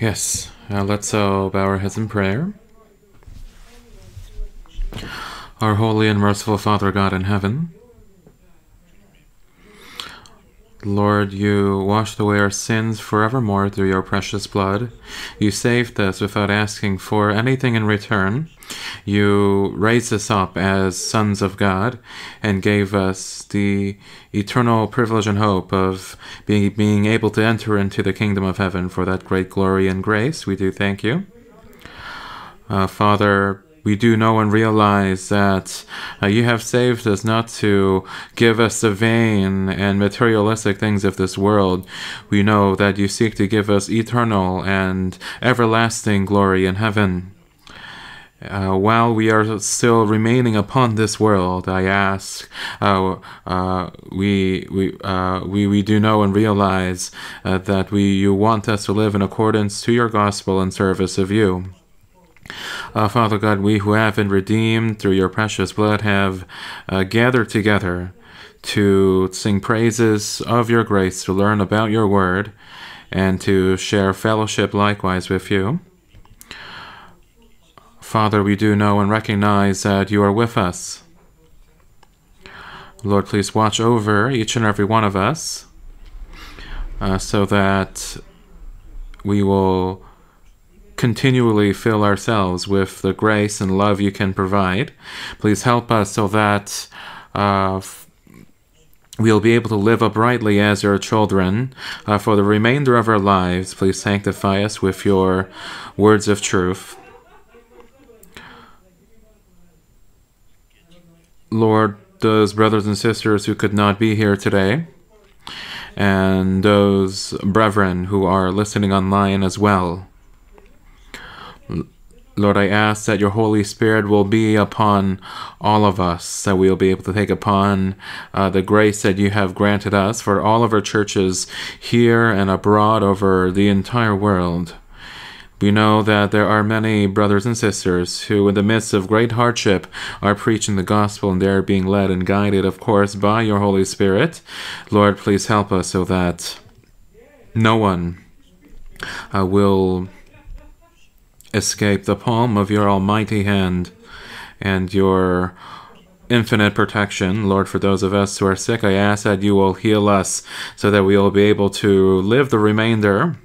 Yes, uh, let's all bow our heads in prayer. Our holy and merciful Father God in heaven, Lord, you washed away our sins forevermore through your precious blood. You saved us without asking for anything in return. You raised us up as sons of God and gave us the eternal privilege and hope of being, being able to enter into the kingdom of heaven for that great glory and grace. We do thank you. Uh, Father, we do know and realize that uh, you have saved us not to give us the vain and materialistic things of this world. We know that you seek to give us eternal and everlasting glory in heaven. Uh, while we are still remaining upon this world, I ask, uh, uh, we we uh, we we do know and realize uh, that we you want us to live in accordance to your gospel and service of you. Uh, Father God, we who have been redeemed through your precious blood have gathered together to sing praises of your grace, to learn about your word, and to share fellowship likewise with you. Father, we do know and recognize that you are with us. Lord, please watch over each and every one of us uh, so that we will continually fill ourselves with the grace and love you can provide. Please help us so that uh, we'll be able to live uprightly as your children uh, for the remainder of our lives. Please sanctify us with your words of truth. Lord, those brothers and sisters who could not be here today, and those brethren who are listening online as well. Lord, I ask that your Holy Spirit will be upon all of us, that we will be able to take upon uh, the grace that you have granted us for all of our churches here and abroad over the entire world. We know that there are many brothers and sisters who, in the midst of great hardship, are preaching the gospel and they're being led and guided, of course, by your Holy Spirit. Lord, please help us so that no one uh, will escape the palm of your almighty hand and your infinite protection. Lord, for those of us who are sick, I ask that you will heal us so that we will be able to live the remainder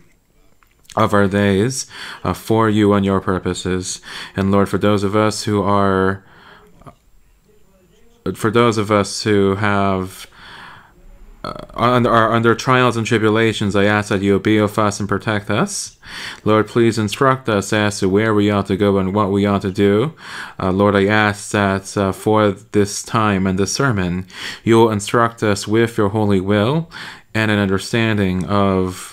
of our days uh, for you and your purposes. And Lord, for those of us who are, for those of us who have uh, under, are under trials and tribulations, I ask that you be with us and protect us. Lord, please instruct us as to where we ought to go and what we ought to do. Uh, Lord, I ask that uh, for this time and this sermon, you will instruct us with your holy will and an understanding of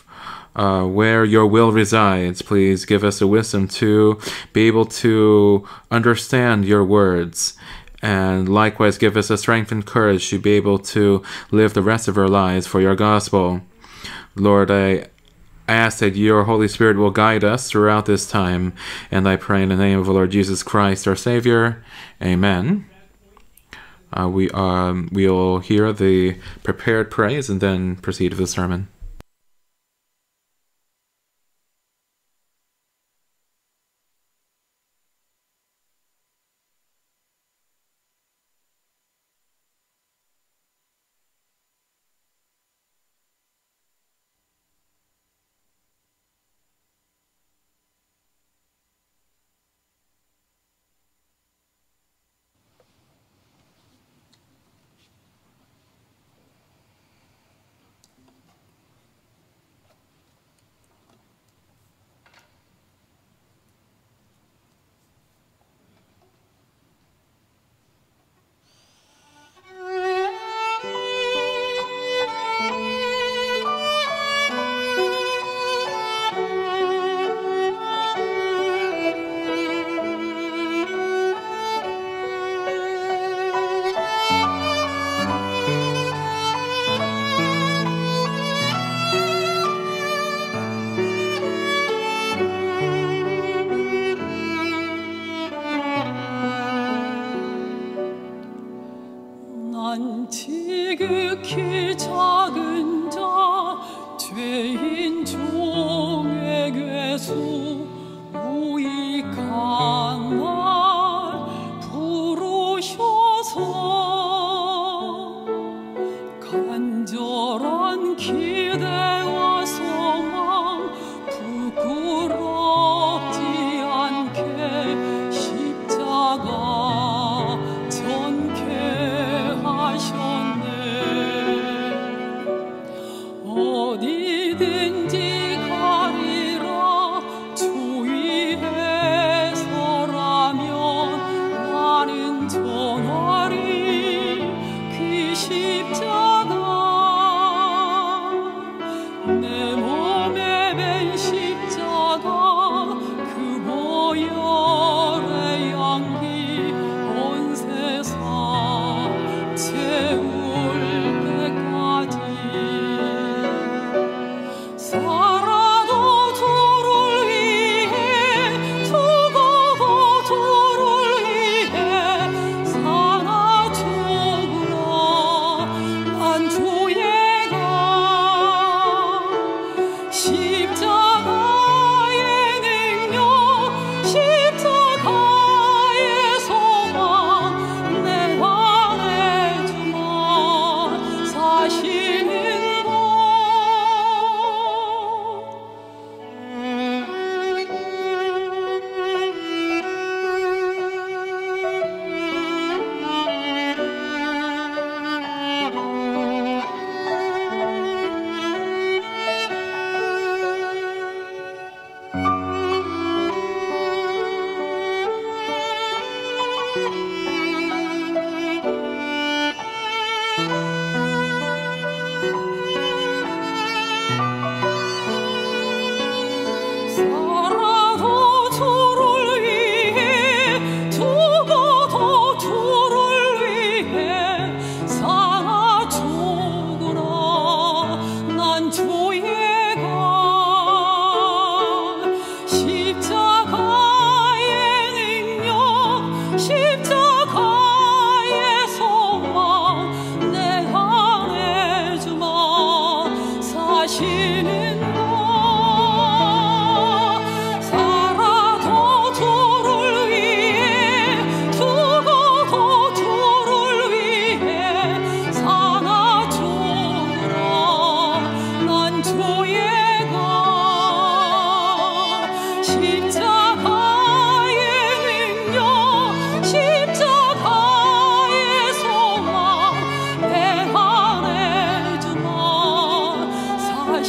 uh, where your will resides. Please give us the wisdom to be able to understand your words and likewise give us the strength and courage to be able to live the rest of our lives for your gospel. Lord, I ask that your Holy Spirit will guide us throughout this time, and I pray in the name of the Lord Jesus Christ, our Savior. Amen. Uh, we um, we'll hear the prepared praise and then proceed to the sermon.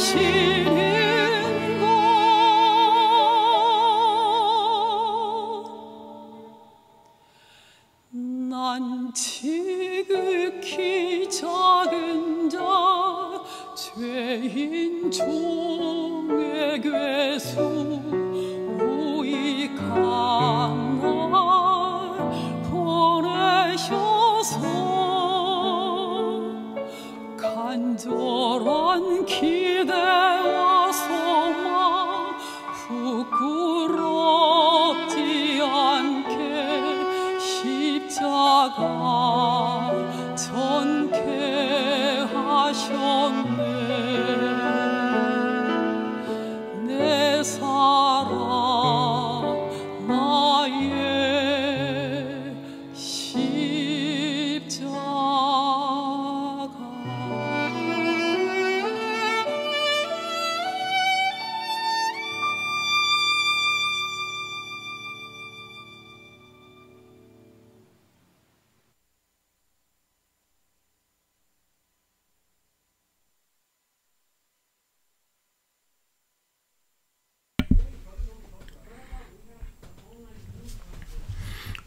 心。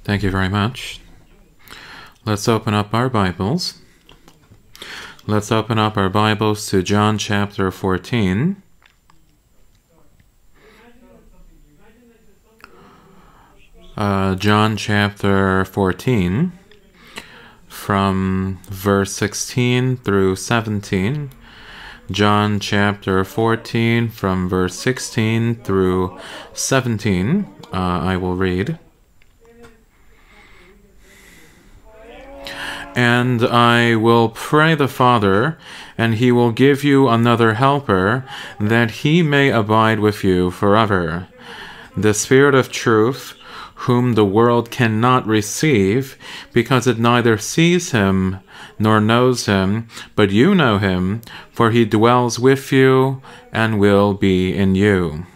Thank you very much. Let's open up our Bibles. Let's open up our Bibles to John chapter 14. Uh, John chapter 14, from verse 16 through 17. John chapter 14, from verse 16 through 17. Uh, I will read. And I will pray the Father, and he will give you another helper, that he may abide with you forever. The Spirit of truth, whom the world cannot receive, because it neither sees him nor knows him, but you know him, for he dwells with you and will be in you.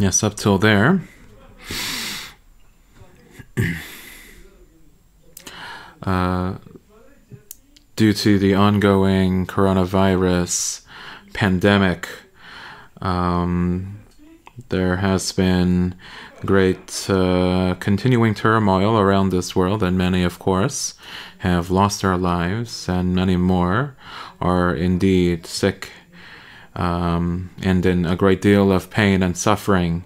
Yes, up till there. uh, due to the ongoing coronavirus pandemic, um, there has been great uh, continuing turmoil around this world, and many, of course, have lost their lives, and many more are indeed sick um, and in a great deal of pain and suffering.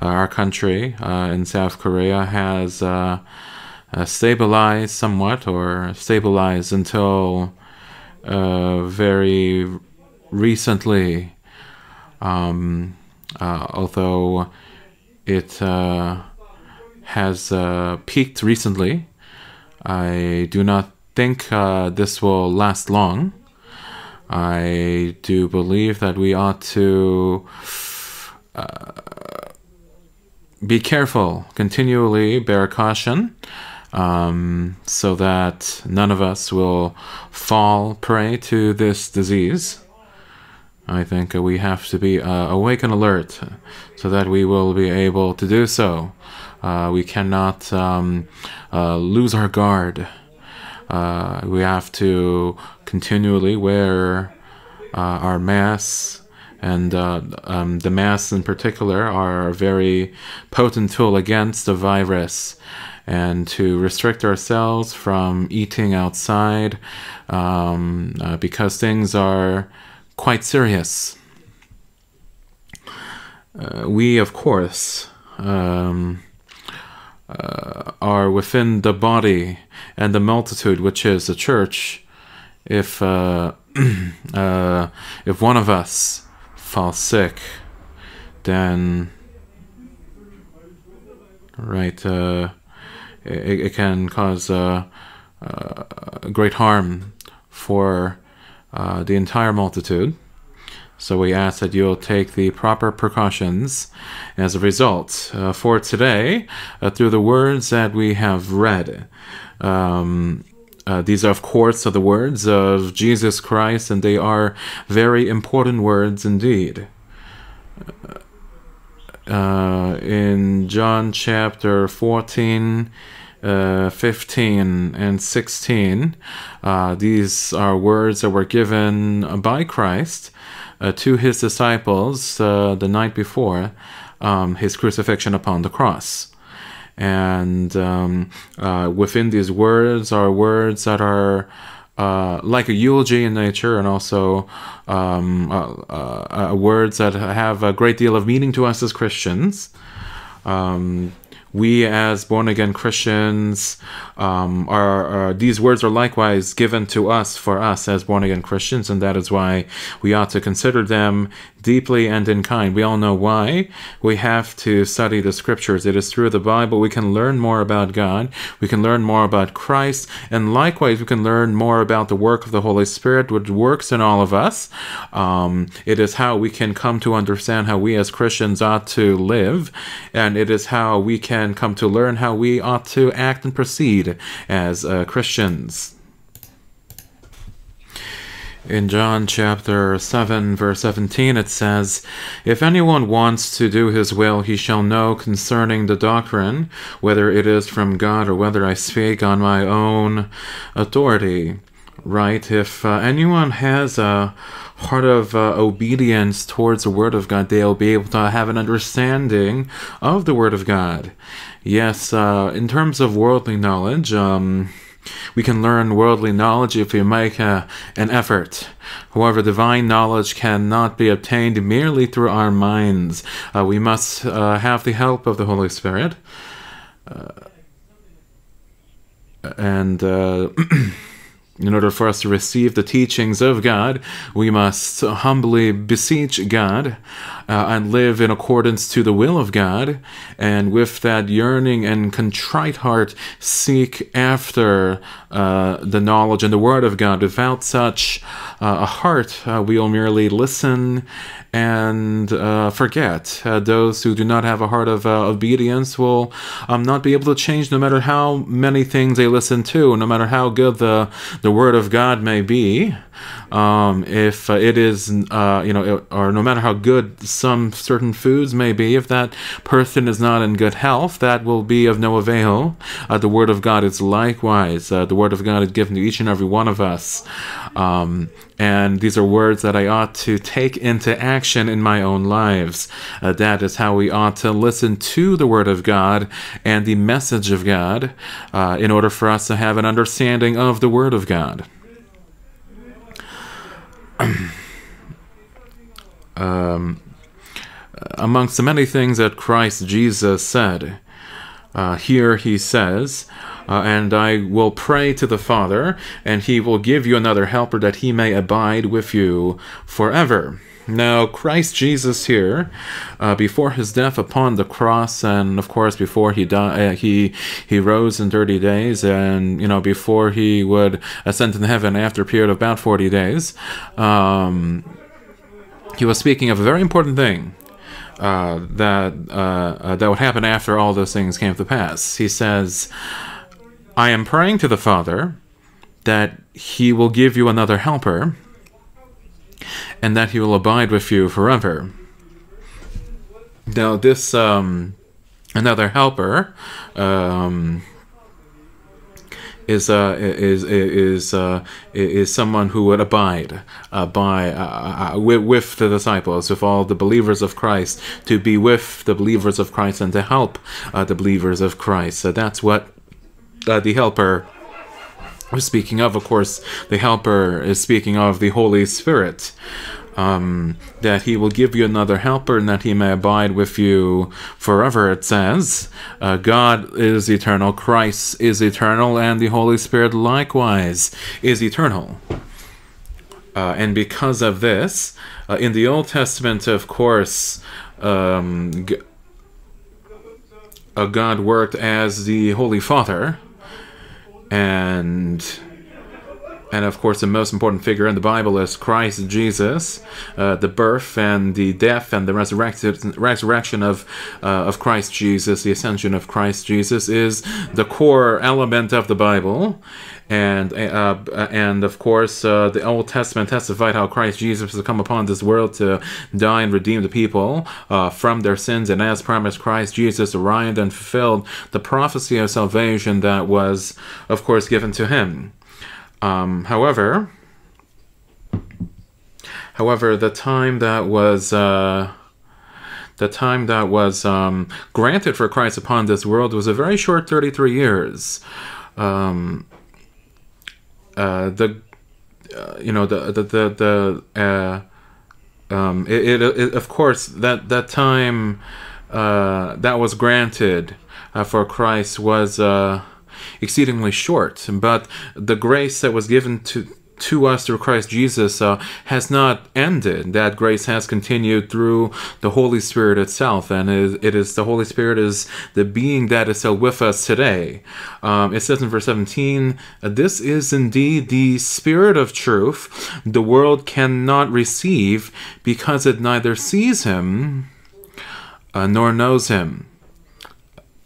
Uh, our country uh, in South Korea has uh, uh stabilized somewhat, or stabilized until uh, very recently, um, uh, although it has peaked recently. I do not think this will last long. I do believe that we ought to uh, be careful, continually bear caution, um, so that none of us will fall prey to this disease. I think we have to be uh, awake and alert so that we will be able to do so. Uh, we cannot um, uh, lose our guard. Uh, we have to continually wear uh, our masks, and uh, um, the masks in particular are a very potent tool against the virus. And to restrict ourselves from eating outside um, uh, because things are quite serious. Uh, we, of course, um, uh, are within the body and the multitude, which is the church. If uh, uh, if one of us falls sick, then right, uh, it, it, can cause uh, uh, great harm for uh, the entire multitude. So we ask that you'll take the proper precautions as a result. For today, through the words that we have read, um, uh, these are, of course, are the words of Jesus Christ, and they are very important words indeed. Uh, in John chapter 14, uh, 15 and 16, uh, these are words that were given by Christ uh, to his disciples uh, the night before um, his crucifixion upon the cross. And um, uh, within these words are words that are uh, like a eulogy in nature and also um, uh, uh, words that have a great deal of meaning to us as Christians. Um, we as born again Christians um, are, are, these words are likewise given to us for us as born again Christians, and that is why we ought to consider them deeply and in kind. We all know why. We have to study the scriptures. It is through the Bible we can learn more about God, we can learn more about Christ, and likewise we can learn more about the work of the Holy Spirit, which works in all of us. Um, it is how we can come to understand how we as Christians ought to live, and it is how we can come to learn how we ought to act and proceed as uh, Christians. In John chapter 7, verse 17, it says, If anyone wants to do his will, he shall know concerning the doctrine, whether it is from God or whether I speak on my own authority. Right? If uh, anyone has a heart of uh, obedience towards the Word of God, they'll be able to have an understanding of the Word of God. Yes, uh, in terms of worldly knowledge, um, we can learn worldly knowledge if we make uh, an effort. However, divine knowledge cannot be obtained merely through our minds. Uh, we must uh, have the help of the Holy Spirit. Uh, and uh, In order for us to receive the teachings of God, we must humbly beseech God uh, and live in accordance to the will of God, and with that yearning and contrite heart, seek after uh, the knowledge and the Word of God. Without such uh, a heart, uh, we will merely listen and uh, forget. Uh, those who do not have a heart of uh, obedience will um, not be able to change no matter how many things they listen to, no matter how good the, the Word of God may be. Um, if uh, it is, uh, you know, or no matter how good some certain foods may be, if that person is not in good health, that will be of no avail. Uh, the Word of God is likewise. the Word of God is given to each and every one of us. Um, and these are words that I ought to take into action in my own lives. Uh, that is how we ought to listen to the Word of God and the message of God uh, in order for us to have an understanding of the Word of God. um, amongst the many things that Christ Jesus said, uh, here he says, uh, and I will pray to the Father, and he will give you another helper that he may abide with you forever. Now, Christ Jesus here, uh, before his death upon the cross, and of course before he died, uh, he he rose in thirty days, and you know before he would ascend into heaven after a period of about forty days, um, he was speaking of a very important thing. Uh, that uh, uh, that would happen after all those things came to pass. He says, "I am praying to the Father that He will give you another Helper, and that He will abide with you forever." Now, this um, another Helper. Um, is uh, is is uh, is someone who would abide uh, by uh, uh, with, with the disciples, with all the believers of Christ, to be with the believers of Christ and to help uh, the believers of Christ. So that's what the Helper speaking of. Of course, the Helper is speaking of the Holy Spirit um, that he will give you another helper and that he may abide with you forever, it says. Uh, God is eternal, Christ is eternal, and the Holy Spirit likewise is eternal. Uh, and because of this, uh, in the Old Testament, of course, um, uh, God worked as the Holy Father, and and of course, the most important figure in the Bible is Christ Jesus, uh, the birth and the death and the resurrection, of uh, of Christ Jesus, the ascension of Christ Jesus is the core element of the Bible. And uh, and of course, uh, the Old Testament testified how Christ Jesus has come upon this world to die and redeem the people uh, from their sins. And as promised, Christ Jesus arrived and fulfilled the prophecy of salvation that was, of course, given to him. Um, however, however, the time that was uh, the time that was um, granted for Christ upon this world was a very short 33 years. Um, uh, the uh, you know the the the, the uh, um, it, it, it, of course that that time uh, that was granted uh, for Christ was uh, exceedingly short. But the grace that was given to to us through Christ Jesus uh, has not ended. That grace has continued through the Holy Spirit itself, and it is the Holy Spirit is the being that is still with us today. Um, it says in verse 17, "This is indeed the Spirit of truth. The world cannot receive because it neither sees Him uh, nor knows Him."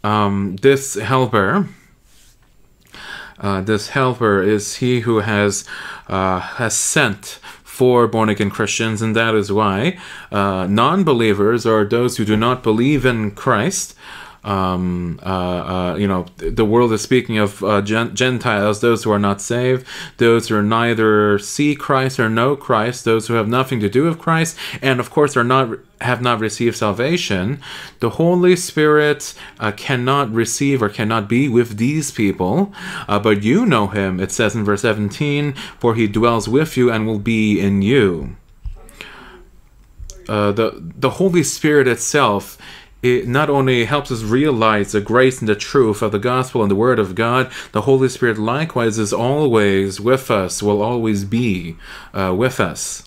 Um, this helper uh, this helper is he who has uh, has sent for born again Christians, and that is why uh, non believers or those who do not believe in Christ um, uh, uh, you know, the world is speaking of uh, gen- Gentiles, those who are not saved, those who are neither see Christ or know Christ, those who have nothing to do with Christ, and of course are not have not received salvation. The Holy Spirit uh, cannot receive or cannot be with these people, uh, but you know Him. It says in verse 17, "For He dwells with you and will be in you." Uh, the the Holy Spirit itself it not only helps us realize the grace and the truth of the gospel and the word of God, the Holy Spirit likewise is always with us, will always be uh, with us.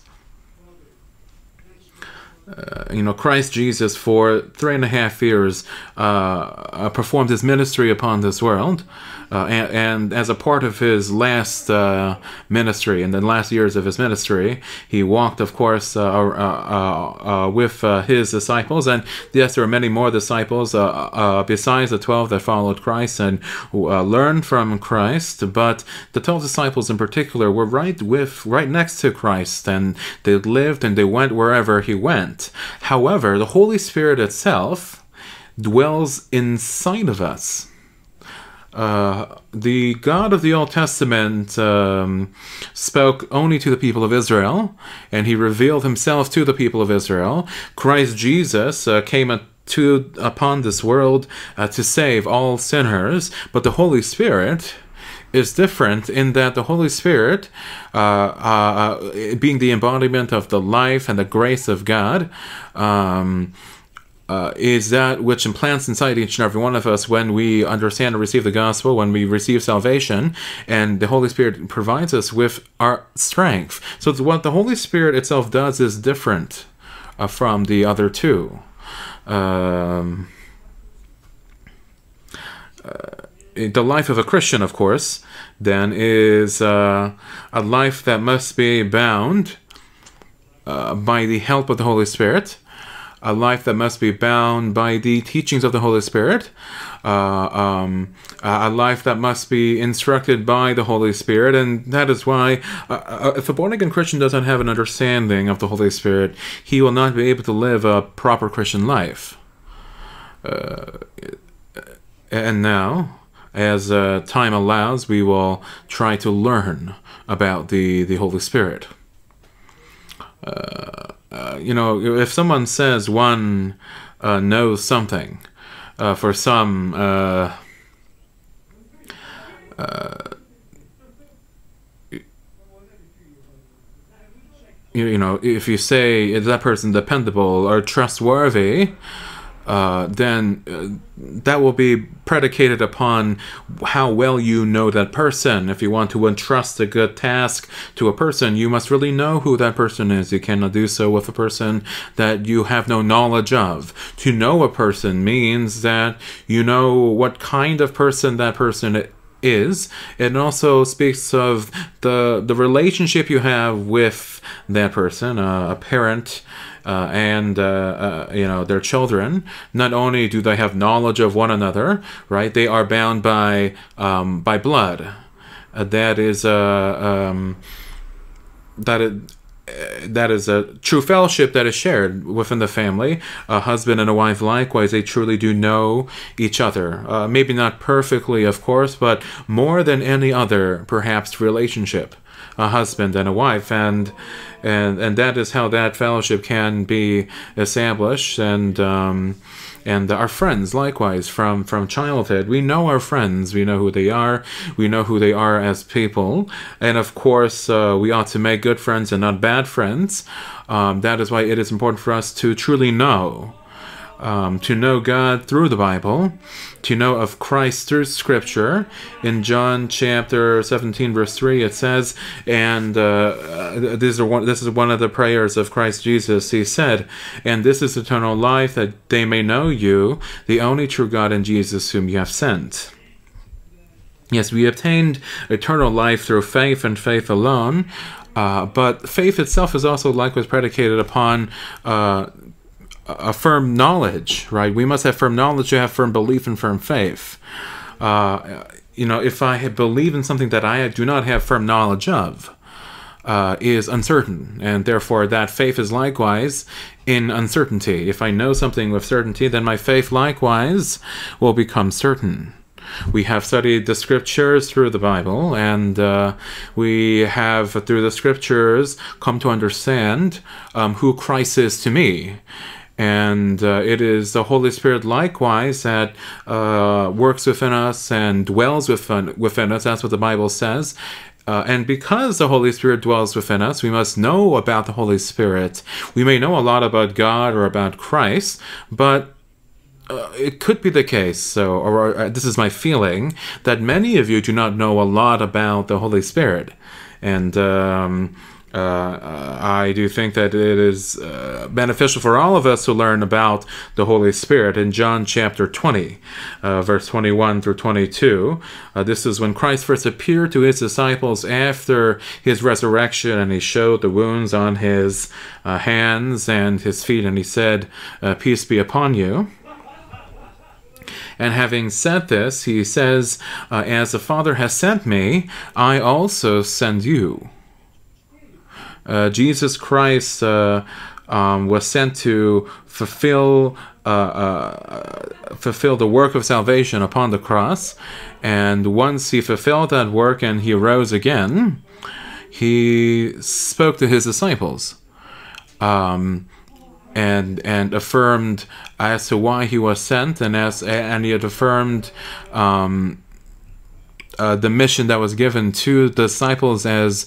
Uh, you know, Christ Jesus for three and a half years uh, uh performed his ministry upon this world. Uh, and, and, as a part of his last uh, ministry, and the last years of his ministry, he walked, of course, uh, with his disciples. And yes, there were many more disciples besides the 12 that followed Christ and learned from Christ. But the 12 disciples in particular were right with, right next to Christ, and they lived and they went wherever he went. However, the Holy Spirit itself dwells inside of us. Uh, the God of the Old Testament um, spoke only to the people of Israel, and he revealed himself to the people of Israel. Christ Jesus uh, came to, upon this world uh, to save all sinners, but the Holy Spirit is different in that the Holy Spirit, uh, uh, uh, being the embodiment of the life and the grace of God, um, uh, is that which implants inside each and every one of us when we understand and receive the gospel, when we receive salvation, and the Holy Spirit provides us with our strength. So what the Holy Spirit itself does is different uh, from the other two. Um, uh, the life of a Christian, of course, then is uh, a life that must be bound uh, by the help of the Holy Spirit a life that must be bound by the teachings of the Holy Spirit, uh, um, a life that must be instructed by the Holy Spirit, and that is why, uh, uh, if a born again Christian doesn't have an understanding of the Holy Spirit, he will not be able to live a proper Christian life. Uh, and now, as uh, time allows, we will try to learn about the, the Holy Spirit. Uh, uh, you know, if someone says one uh, knows something, uh, for some, uh, you, you know, if you say is that person dependable or trustworthy, uh, then uh, that will be predicated upon how well you know that person. If you want to entrust a good task to a person, you must really know who that person is. You cannot do so with a person that you have no knowledge of. To know a person means that you know what kind of person that person is. It also speaks of the the relationship you have with that person, uh, a parent uh, and uh, uh, you know their children. Not only do they have knowledge of one another, right? They are bound by um, by blood. Uh, that is a um, that it, that is a true fellowship that is shared within the family. A husband and a wife, likewise, they truly do know each other. Uh, maybe not perfectly, of course, but more than any other, perhaps, relationship a husband and a wife, and and and that is how that fellowship can be established and. Um, and our friends likewise from from childhood. We know our friends. We know who they are. We know who they are as people. And of course uh, we ought to make good friends and not bad friends. Um, that is why it is important for us to truly know um, to know God through the Bible, to know of Christ through Scripture. In John chapter 17, verse 3, it says, and uh, uh, these are one, this is one of the prayers of Christ Jesus. He said, And this is eternal life, that they may know you, the only true God, and Jesus whom you have sent. Yes, we obtained eternal life through faith and faith alone. Uh, but faith itself is also likewise predicated upon uh, a firm knowledge, right? We must have firm knowledge to have firm belief and firm faith. Uh, you know, if I believe in something that I do not have firm knowledge of, uh, is uncertain, and therefore that faith is likewise in uncertainty. If I know something with certainty, then my faith likewise will become certain. We have studied the scriptures through the Bible, and uh, we have, through the scriptures, come to understand um, who Christ is to me and uh, it is the Holy Spirit likewise that uh, works within us and dwells within, within us. That's what the Bible says. Uh, and because the Holy Spirit dwells within us, we must know about the Holy Spirit. We may know a lot about God or about Christ, but uh, it could be the case, so, or, or uh, this is my feeling, that many of you do not know a lot about the Holy Spirit. And um, uh, I do think that it is uh, beneficial for all of us to learn about the Holy Spirit. In John chapter 20, uh, verse 21 through 22, uh, this is when Christ first appeared to his disciples after his resurrection, and he showed the wounds on his uh, hands and his feet, and he said, uh, Peace be upon you. And having said this, he says, As the Father has sent me, I also send you. Uh, Jesus Christ uh, um, was sent to fulfill uh, uh, fulfill the work of salvation upon the cross, and once he fulfilled that work and he rose again, he spoke to his disciples. Um, and and affirmed as to why he was sent, and as and he had affirmed um, uh, the mission that was given to disciples as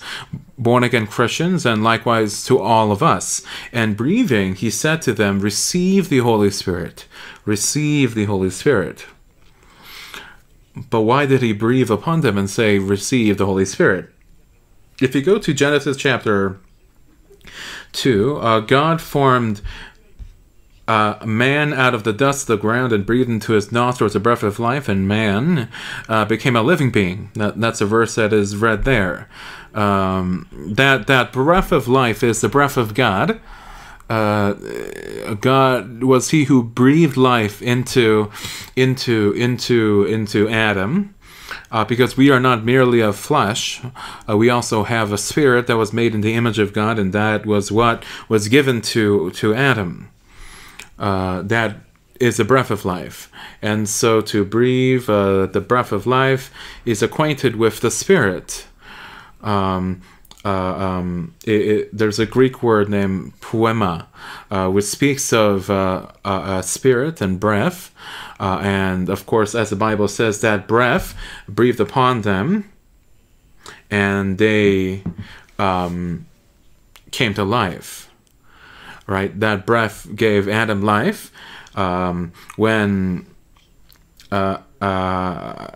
born again Christians and likewise to all of us. And breathing, he said to them, Receive the Holy Spirit. Receive the Holy Spirit. But why did he breathe upon them and say, Receive the Holy Spirit? If you go to Genesis chapter 2, uh, God formed uh, man out of the dust of the ground and breathed into his nostrils a breath of life, and man uh, became a living being. That, that's a verse that is read there. Um, that that breath of life is the breath of God. Uh, God was He who breathed life into into into into Adam. Uh, because we are not merely of flesh, uh, we also have a spirit that was made in the image of God, and that was what was given to to Adam uh, that is the breath of life. And so to breathe uh, the breath of life is acquainted with the spirit. Um, uh, um, it, it, there's a Greek word named pneuma, uh, which speaks of uh, spirit and breath. Uh, and of course, as the Bible says, that breath breathed upon them and they um, came to life right? That breath gave Adam life. Um, when uh, uh,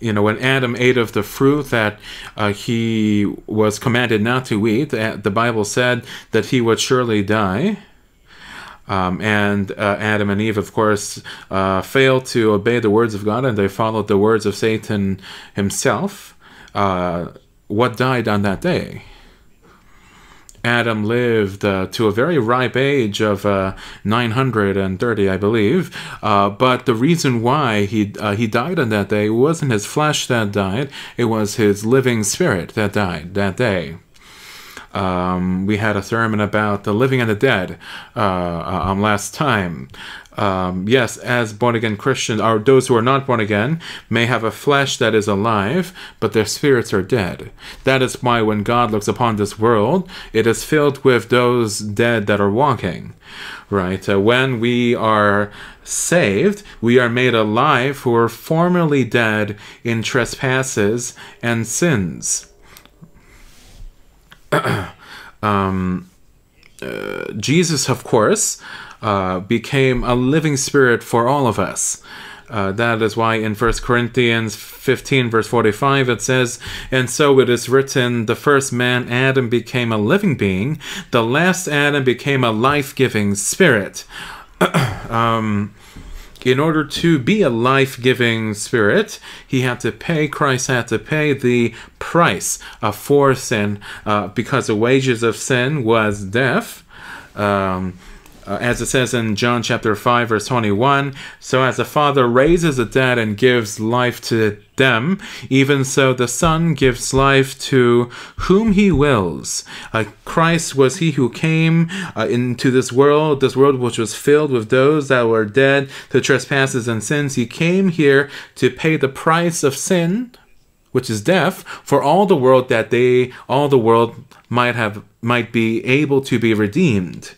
you know, when Adam ate of the fruit that uh, he was commanded not to eat, the Bible said that he would surely die. Um, and uh, Adam and Eve, of course, uh, failed to obey the words of God and they followed the words of Satan himself. Uh, what died on that day? Adam lived uh, to a very ripe age of uh, 930, I believe. Uh, but the reason why he uh, he died on that day wasn't his flesh that died; it was his living spirit that died that day. Um, we had a sermon about the living and the dead uh, uh, um, last time um, yes, as born again Christians, or those who are not born again, may have a flesh that is alive, but their spirits are dead. That is why when God looks upon this world, it is filled with those dead that are walking. Right? Uh, when we are saved, we are made alive who were formerly dead in trespasses and sins. um, uh, Jesus, of course, uh, became a living spirit for all of us. Uh, that is why in 1 Corinthians 15, verse 45, it says, And so it is written, the first man, Adam, became a living being, the last Adam became a life giving spirit. um, in order to be a life giving spirit, he had to pay, Christ had to pay the price uh, for sin uh, because the wages of sin was death. Um, uh, as it says in John chapter 5 verse 21, so as the Father raises the dead and gives life to them, even so the Son gives life to whom he wills. Uh, Christ was he who came uh, into this world, this world which was filled with those that were dead to trespasses and sins. He came here to pay the price of sin, which is death, for all the world that they, all the world might have, might be able to be redeemed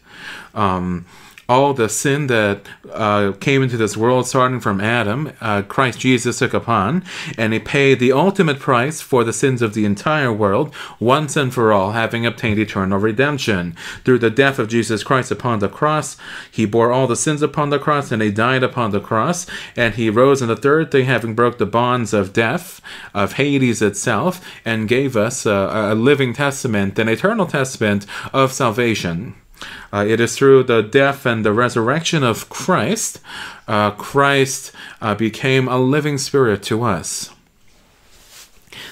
um, all the sin that uh, came into this world, starting from Adam, uh, Christ Jesus took upon, and he paid the ultimate price for the sins of the entire world, once and for all, having obtained eternal redemption. Through the death of Jesus Christ upon the cross, he bore all the sins upon the cross, and he died upon the cross, and he rose on the third day, having broke the bonds of death, of Hades itself, and gave us a, a living testament, an eternal testament of salvation. Uh, it is through the death and the resurrection of Christ, uh, Christ uh, became a living spirit to us.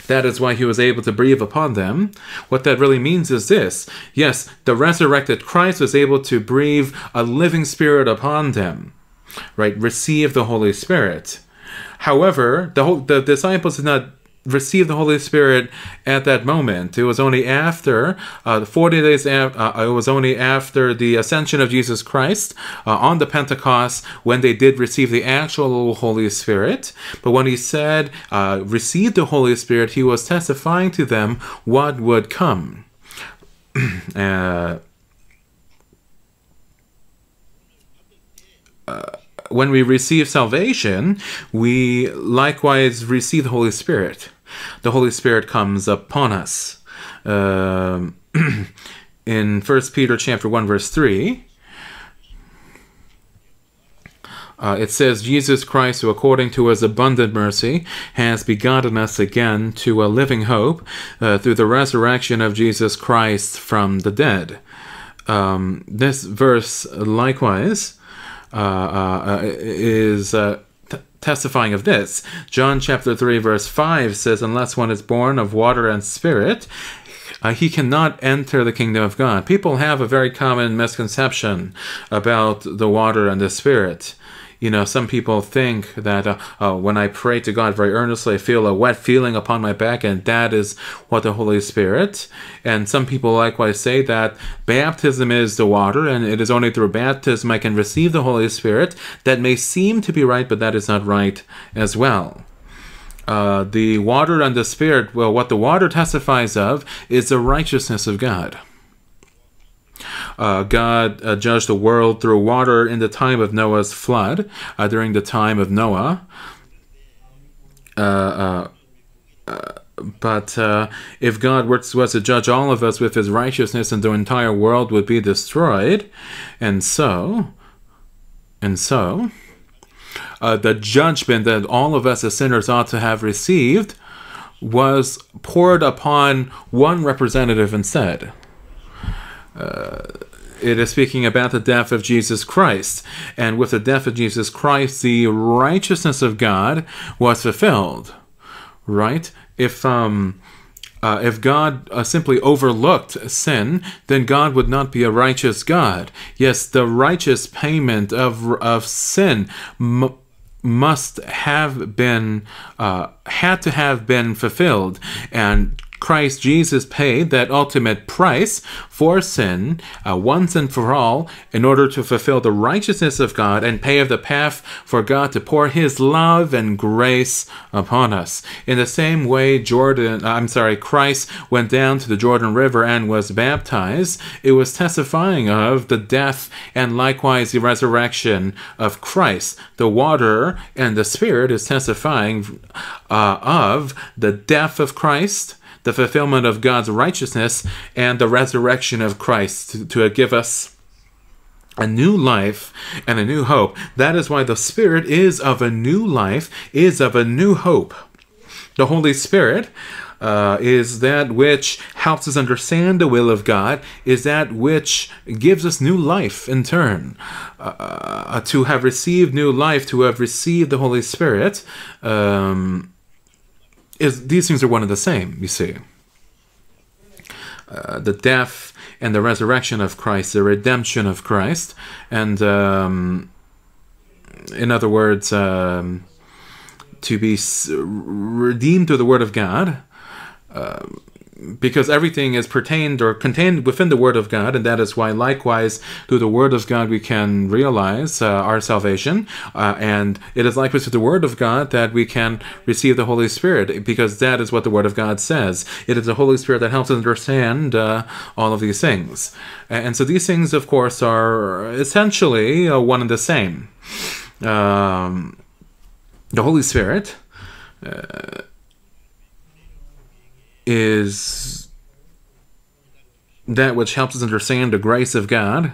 That is why he was able to breathe upon them. What that really means is this yes, the resurrected Christ was able to breathe a living spirit upon them, right? Receive the Holy Spirit. However, the, whole, the disciples did not received the Holy Spirit at that moment. It was only after uh, the 40 days after, uh, it was only after the ascension of Jesus Christ uh, on the Pentecost when they did receive the actual Holy Spirit. But when he said, uh, receive the Holy Spirit, he was testifying to them what would come. uh, uh when we receive salvation, we likewise receive the Holy Spirit. The Holy Spirit comes upon us. Um in 1 Peter chapter 1 verse 3, Uh, it says, Jesus Christ, who according to his abundant mercy has begotten us again to a living hope uh, through the resurrection of Jesus Christ from the dead. Um, this verse, likewise, uh, uh, uh is uh, t- testifying of this. John chapter 3, verse 5 says, Unless one is born of water and spirit, uh, he cannot enter the kingdom of God. People have a very common misconception about the water and the spirit you know, some people think that uh, uh, when I pray to God very earnestly, I feel a wet feeling upon my back, and that is what the Holy Spirit. And some people likewise say that baptism is the water, and it is only through baptism I can receive the Holy Spirit. That may seem to be right, but that is not right as well. Uh, the water and the Spirit, well, what the water testifies of is the righteousness of God. Uh, God uh, judged the world through water in the time of Noah's flood, uh, during the time of Noah. Uh, uh, uh, but if God was, was to judge all of us with his righteousness, and the entire world would be destroyed, and so, and so, the judgment that all of us as sinners ought to have received was poured upon one representative instead. Uh, it is speaking about the death of Jesus Christ. And with the death of Jesus Christ, the righteousness of God was fulfilled. Right? If um uh, if God uh, simply overlooked sin, then God would not be a righteous God. Yes, the righteous payment of of sin must have been uh, had to have been fulfilled, and Christ Jesus paid that ultimate price for sin uh, once and for all in order to fulfill the righteousness of God and pave the path for God to pour his love and grace upon us. In the same way Jordan, uh, I'm sorry, Christ went down to the Jordan River and was baptized, it was testifying of the death and likewise the resurrection of Christ. The water and the Spirit is testifying uh, of the death of Christ the fulfillment of God's righteousness, and the resurrection of Christ to, to give us a new life and a new hope. That is why the Spirit is of a new life, is of a new hope. The Holy Spirit uh, is that which helps us understand the will of God, is that which gives us new life in turn. Uh, to have received new life, to have received the Holy Spirit, um, is these things are one and the same, you see. Uh, the death and the resurrection of Christ, the redemption of Christ, and um, in other words, um, to be redeemed through the Word of God. Uh, because everything is pertained or contained within the Word of God, and that is why, likewise, through the Word of God, we can realize uh, our salvation. Uh, and it is likewise through the Word of God that we can receive the Holy Spirit, because that is what the Word of God says. It is the Holy Spirit that helps us understand uh, all of these things. And so these things, of course, are essentially uh, one and the same. Um, the Holy Spirit uh, is that which helps us understand the grace of God.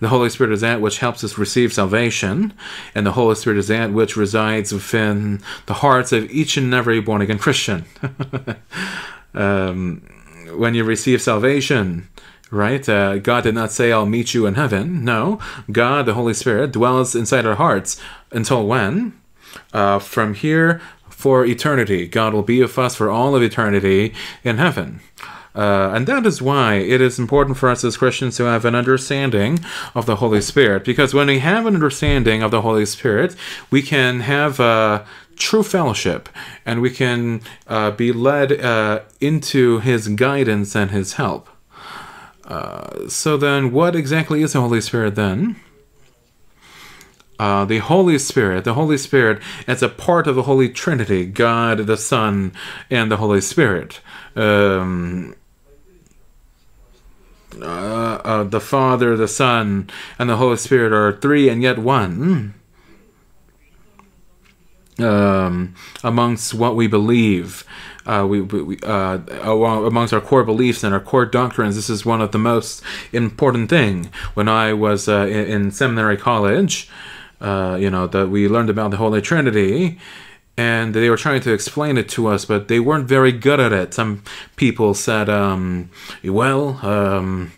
The Holy Spirit is that which helps us receive salvation, and the Holy Spirit is that which resides within the hearts of each and every born again Christian. um, when you receive salvation, right? Uh, God did not say, I'll meet you in heaven. No, God, the Holy Spirit, dwells inside our hearts until when? Uh, from here for eternity. God will be with us for all of eternity in heaven. Uh, and that is why it is important for us as Christians to have an understanding of the Holy Spirit. Because when we have an understanding of the Holy Spirit, we can have a true fellowship and we can uh, be led uh, into His guidance and His help. Uh, so then, what exactly is the Holy Spirit then? Uh, the Holy Spirit, the Holy Spirit as a part of the Holy Trinity, God, the Son, and the Holy Spirit. Um, uh, uh, the Father, the Son, and the Holy Spirit are three and yet one. um, amongst what we believe. Uh, we, we uh, amongst our core beliefs and our core doctrines, this is one of the most important thing. When I was uh, in, in, seminary college, uh, you know that we learned about the Holy Trinity, and they were trying to explain it to us, but they weren't very good at it. Some people said, um, "Well." Um,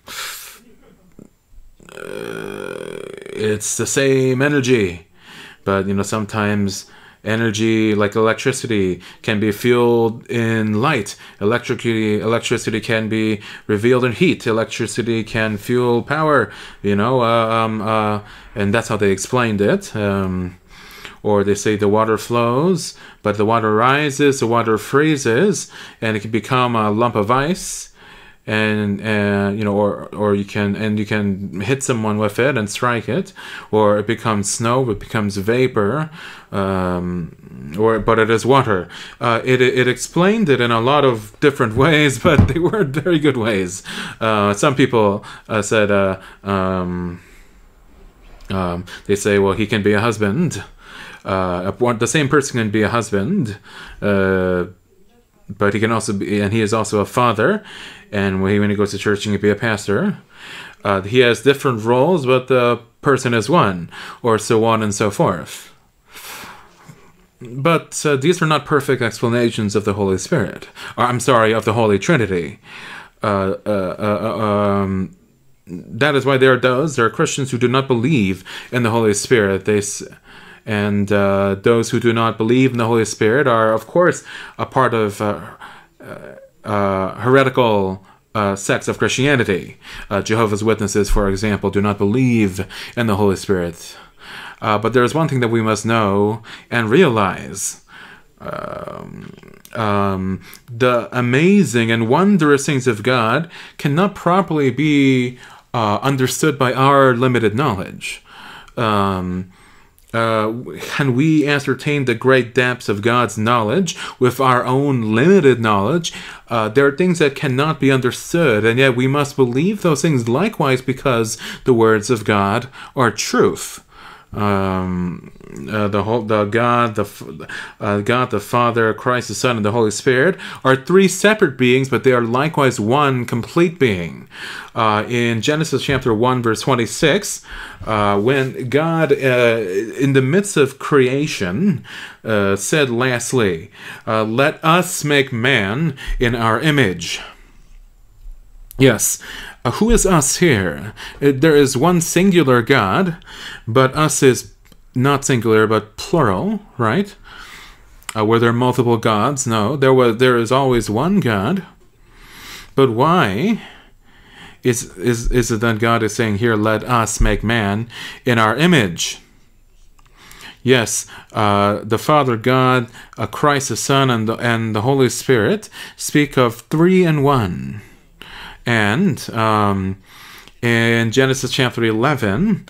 uh, it's the same energy, but you know sometimes energy like electricity can be fueled in light. Electricity electricity can be revealed in heat. Electricity can fuel power you know uh, um, uh, and that's how they explained it um, or they say the water flows but the water rises the water freezes and it can become a lump of ice and uh, you know or or you can and you can hit someone with it and strike it or it becomes snow it becomes vapor um, or but it is water uh, it, it explained it in a lot of different ways but they weren't very good ways uh, some people uh, said uh, um, um, they say well he can be a husband uh, the same person can be a husband but he can also be, and he is also a father, and when he, when he goes to church, he can be a pastor. Uh, he has different roles, but the person is one, or so on and so forth. But uh, these are not perfect explanations of the Holy Spirit. Or, I'm sorry, of the Holy Trinity. Uh, uh, uh um, that is why there are those, there are Christians who do not believe in the Holy Spirit. They and uh, those who do not believe in the Holy Spirit are, of course, a part of uh, uh, uh heretical uh, sects of Christianity. Uh, Jehovah's Witnesses, for example, do not believe in the Holy Spirit. But there is one thing that we must know and realize. Um, um, the amazing and wondrous things of God cannot properly be understood by our limited knowledge. Um, uh, can we ascertain the great depths of God's knowledge with our own limited knowledge? Uh, there are things that cannot be understood, and yet we must believe those things likewise because the words of God are truth um, uh, the whole, the God, the uh, God, the Father, Christ, the Son, and the Holy Spirit are three separate beings, but they are likewise one complete being. Uh, in Genesis chapter one, verse twenty-six, uh, when God, uh, in the midst of creation, uh, said, "Lastly, let us make man in our image." Yes, who is us here? Uh, there is one singular God, but us is not singular but plural, right? Uh, were there multiple gods? No, there was. There is always one God. But why is is is it that God is saying here, "Let us make man in our image"? Yes, uh, the Father God, uh, Christ the Son, and the, and the Holy Spirit speak of three and one. And um, in Genesis chapter 11,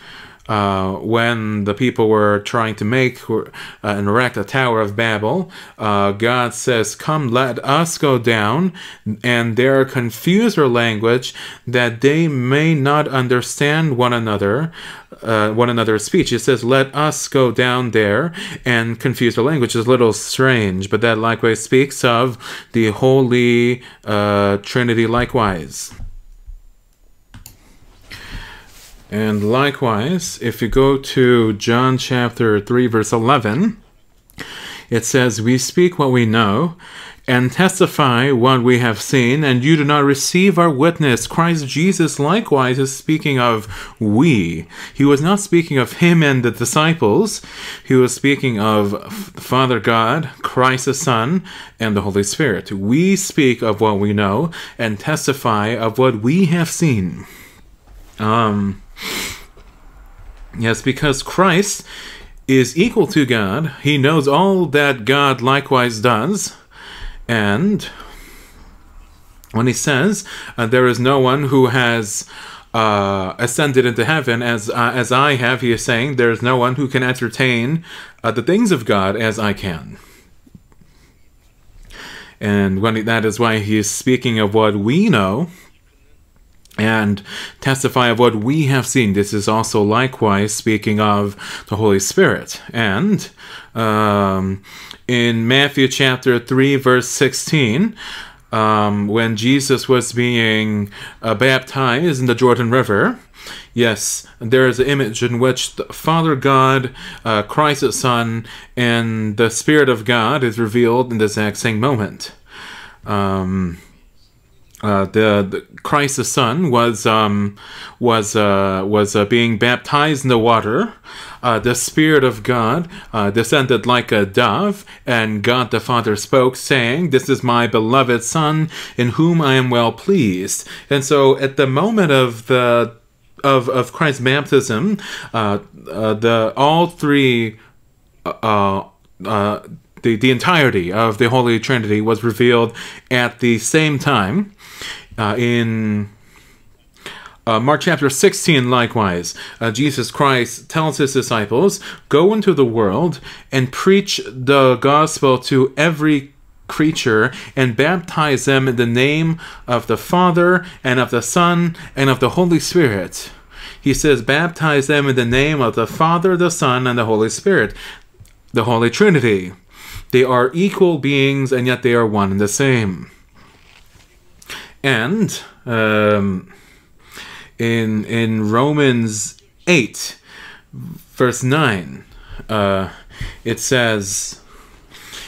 uh, when the people were trying to make uh, and erect a Tower of Babel, uh, God says, Come, let us go down and there confuse their language that they may not understand one another. Uh, one another's speech. It says, "Let us go down there and confuse their language." Is a little strange, but that likewise speaks of the Holy uh, Trinity. Likewise, And likewise, if you go to John chapter 3, verse 11, it says, We speak what we know and testify what we have seen, and you do not receive our witness. Christ Jesus likewise is speaking of we. He was not speaking of him and the disciples, he was speaking of the Father God, Christ the Son, and the Holy Spirit. We speak of what we know and testify of what we have seen. Um, Yes, because Christ is equal to God. He knows all that God likewise does. And when he says, uh, There is no one who has uh, ascended into heaven as, uh, as I have, he is saying, There is no one who can entertain uh, the things of God as I can. And when he, that is why he is speaking of what we know and testify of what we have seen. This is also likewise speaking of the Holy Spirit. And um, in Matthew chapter 3, verse 16, um, when Jesus was being uh, baptized in the Jordan River, yes, there is an image in which the Father God, uh, Christ the Son, and the Spirit of God is revealed in the exact same moment. Um, uh, the, the, Christ the Son was um, was uh, was uh, being baptized in the water. Uh, the Spirit of God uh, descended like a dove, and God the Father spoke, saying, "This is my beloved Son, in whom I am well pleased." And so, at the moment of the of of Christ's baptism, the all three. the, the entirety of the Holy Trinity was revealed at the same time uh, in uh, Mark chapter 16, likewise, uh, Jesus Christ tells his disciples, Go into the world and preach the gospel to every creature and baptize them in the name of the Father and of the Son and of the Holy Spirit. He says, Baptize them in the name of the Father, the Son, and the Holy Spirit, the Holy Trinity. They are equal beings, and yet they are one and the same. And um, in in Romans eight, verse nine, uh, it says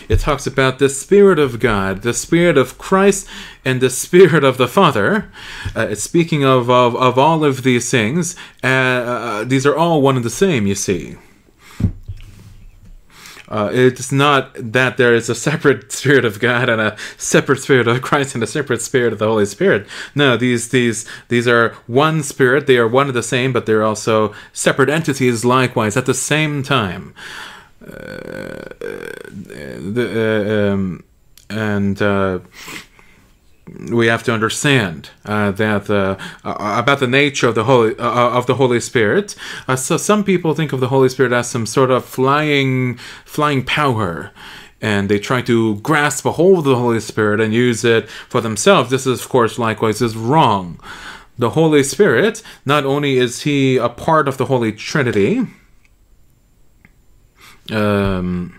it talks about the Spirit of God, the Spirit of Christ, and the Spirit of the Father. Uh, it's speaking of, of, of all of these things. Uh, uh, these are all one and the same, you see. Uh, it's not that there is a separate spirit of God and a separate spirit of Christ and a separate spirit of the Holy Spirit. No, these these these are one spirit. They are one and the same, but they're also separate entities. Likewise, at the same time. Uh, the, uh, um, and uh, we have to understand uh, that uh, uh, about the nature of the Holy uh, uh, of the Holy Spirit. So some people think of the Holy Spirit as some sort of flying flying power. And they try to grasp a hold of the Holy Spirit and use it for themselves. This is, of course, likewise is wrong. The Holy Spirit, not only is he a part of the Holy Trinity, um,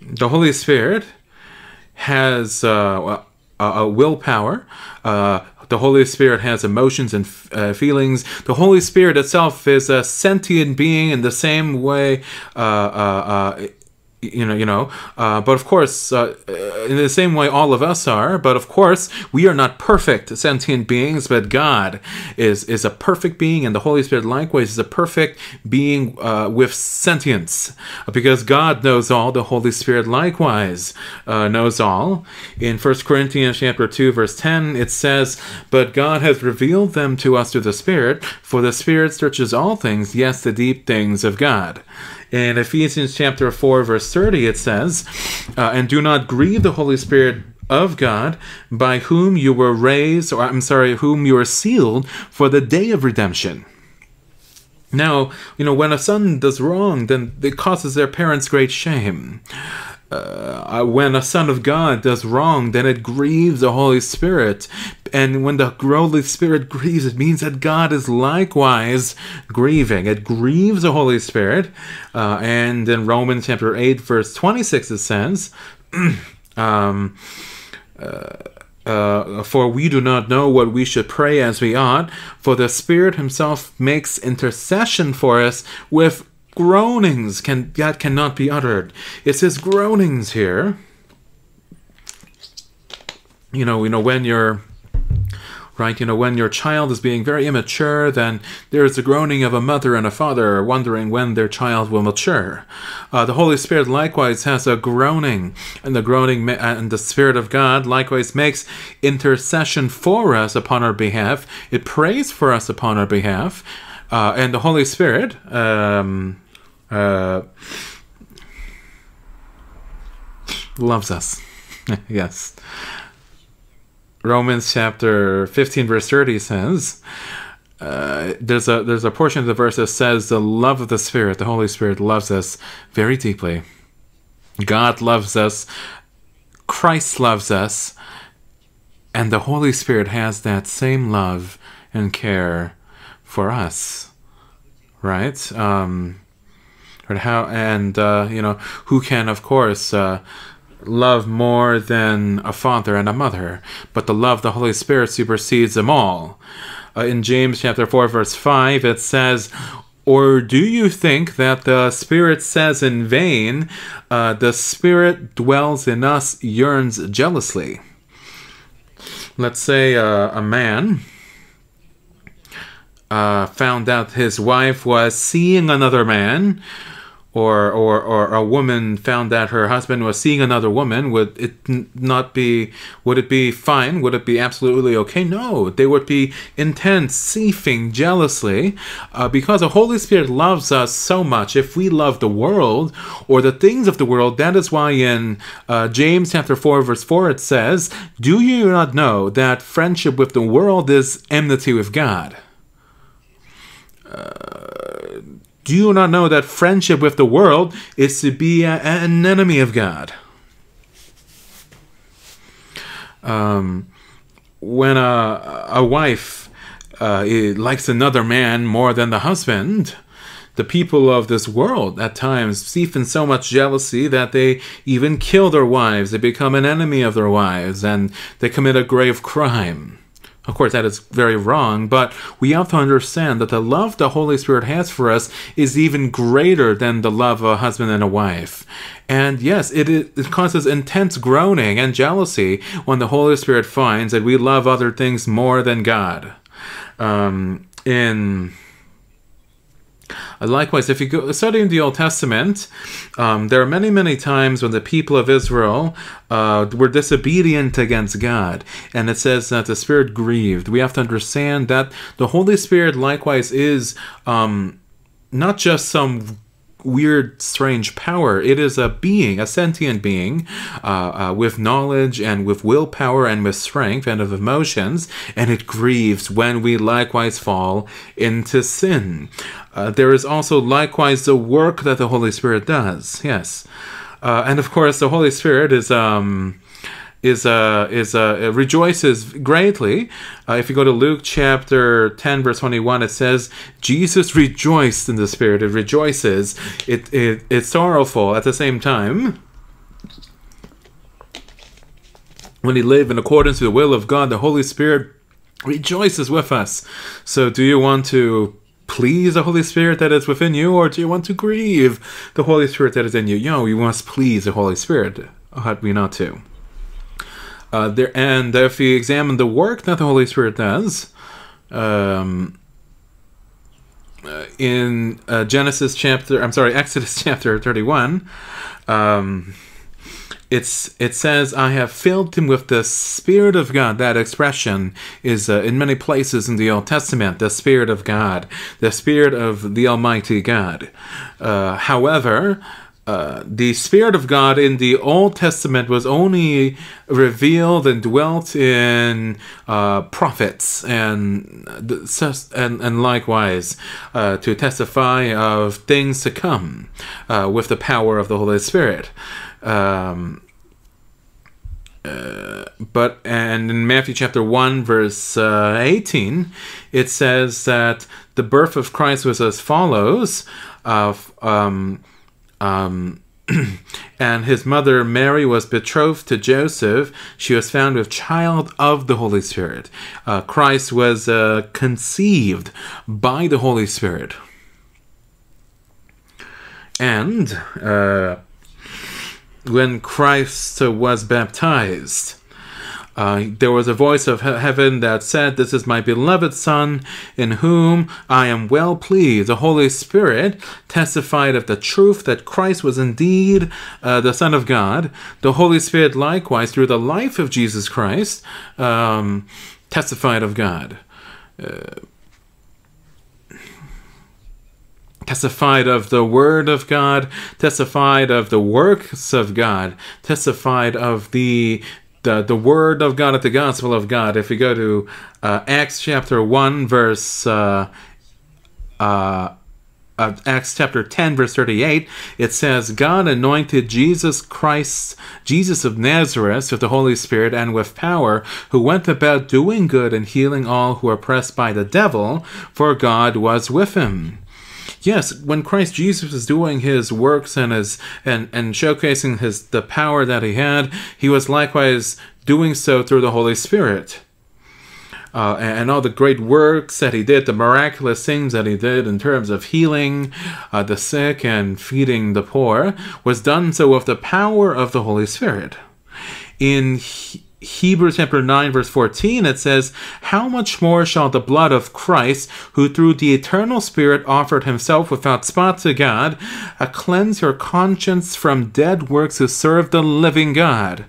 the Holy Spirit has uh, well, uh, willpower. Uh, the Holy Spirit has emotions and uh, feelings. The Holy Spirit itself is a sentient being in the same way uh, uh, uh, you know, you know. Uh, but of course, uh, in the same way, all of us are. But of course, we are not perfect sentient beings. But God is is a perfect being, and the Holy Spirit likewise is a perfect being uh, with sentience, because God knows all. The Holy Spirit likewise uh, knows all. In First Corinthians chapter two, verse ten, it says, "But God has revealed them to us through the Spirit, for the Spirit searches all things, yes, the deep things of God." In Ephesians chapter 4, verse 30, it says, uh, And do not grieve the Holy Spirit of God, by whom you were raised, or I'm sorry, whom you are sealed for the day of redemption. Now, you know, when a son does wrong, then it causes their parents great shame uh, when a son of God does wrong, then it grieves the Holy Spirit. And when the Holy Spirit grieves, it means that God is likewise grieving. It grieves the Holy Spirit. Uh, and in Romans chapter 8, verse 26, it says, um, uh, uh, for we do not know what we should pray as we ought, for the Spirit Himself makes intercession for us with groanings can that cannot be uttered. It says groanings here. You know, you know when you're right, you know when your child is being very immature, then there is the groaning of a mother and a father wondering when their child will mature. Uh, the Holy Spirit likewise has a groaning, and the groaning and the Spirit of God likewise makes intercession for us upon our behalf. It prays for us upon our behalf. Uh, and the Holy Spirit um, uh, loves us. yes. Romans chapter 15 verse 30 says uh, there's a there's a portion of the verse that says the love of the spirit the holy spirit loves us very deeply god loves us christ loves us and the Holy Spirit has that same love and care for us, right? Um, and how and uh, you know who can, of course, uh, love more than a father and a mother, but the love of the Holy Spirit supersedes them all. Uh, in James chapter four, verse five, it says. Or do you think that the Spirit says in vain, uh, the Spirit dwells in us, yearns jealously? Let's say uh, a man uh, found out his wife was seeing another man or, or, or a woman found that her husband was seeing another woman, would it not be, would it be fine? Would it be absolutely okay? No, they would be intense, seething jealously, uh, because the Holy Spirit loves us so much. If we love the world or the things of the world, that is why in uh, James chapter 4, verse 4, it says, Do you not know that friendship with the world is enmity with God? Uh, do you not know that friendship with the world is to be an enemy of God? Um, when a, a wife uh, likes another man more than the husband, the people of this world at times seep in so much jealousy that they even kill their wives. They become an enemy of their wives and they commit a grave crime. Of course, that is very wrong, but we have to understand that the love the Holy Spirit has for us is even greater than the love of a husband and a wife. And yes, it, it causes intense groaning and jealousy when the Holy Spirit finds that we love other things more than God. Um, in likewise, if you go studying the Old Testament, um, there are many, many times when the people of Israel uh, were disobedient against God, and it says that the Spirit grieved. We have to understand that the Holy Spirit likewise is um, not just some weird, strange power. It is a being, a sentient being, uh, uh, with knowledge and with willpower and with strength and of emotions, and it grieves when we likewise fall into sin. Uh, there is also likewise the work that the Holy Spirit does. Yes, uh, and of course the Holy Spirit is um, is uh, is uh, rejoices greatly. Uh, if you go to Luke chapter ten verse twenty one, it says Jesus rejoiced in the Spirit. It rejoices. It, it it's sorrowful at the same time. When he live in accordance with the will of God, the Holy Spirit rejoices with us. So, do you want to please the Holy Spirit that is within you, or do you want to grieve the Holy Spirit that is in you? You know, you must please the Holy Spirit. Ought we not to? Uh, there, and if you examine the work that the Holy Spirit does, um, uh, in uh, Genesis chapter, I'm sorry, Exodus chapter 31, um, it's it says i have filled him with the spirit of god that expression is uh, in many places in the old testament the spirit of god the spirit of the almighty god uh, however uh, the Spirit of God in the Old Testament was only revealed and dwelt in uh, prophets and and, and likewise uh, to testify of things to come uh, with the power of the Holy Spirit. Um, uh, but and in Matthew chapter 1 verse uh, 18 it says that the birth of Christ was as follows of um, um, and his mother Mary was betrothed to Joseph. She was found with child of the Holy Spirit. Uh, Christ was uh, conceived by the Holy Spirit. And uh, when Christ was baptized, uh, there was a voice of he- heaven that said, This is my beloved Son, in whom I am well pleased. The Holy Spirit testified of the truth that Christ was indeed uh, the Son of God. The Holy Spirit, likewise, through the life of Jesus Christ, um, testified of God. Uh, testified of the Word of God, testified of the works of God, testified of the the, the Word of God at the Gospel of God. If we go to uh, Acts chapter 1, verse uh, uh, uh, Acts chapter 10, verse 38, it says, God anointed Jesus Christ, Jesus of Nazareth, with the Holy Spirit and with power, who went about doing good and healing all who are oppressed by the devil, for God was with him. Yes, when Christ Jesus was doing his works and his and, and showcasing his the power that he had, he was likewise doing so through the Holy Spirit uh, and all the great works that he did, the miraculous things that he did in terms of healing uh, the sick and feeding the poor, was done so with the power of the Holy Spirit. In he- Hebrews chapter 9 verse 14 it says, How much more shall the blood of Christ, who through the eternal Spirit offered himself without spot to God, uh, cleanse your conscience from dead works to serve the living God?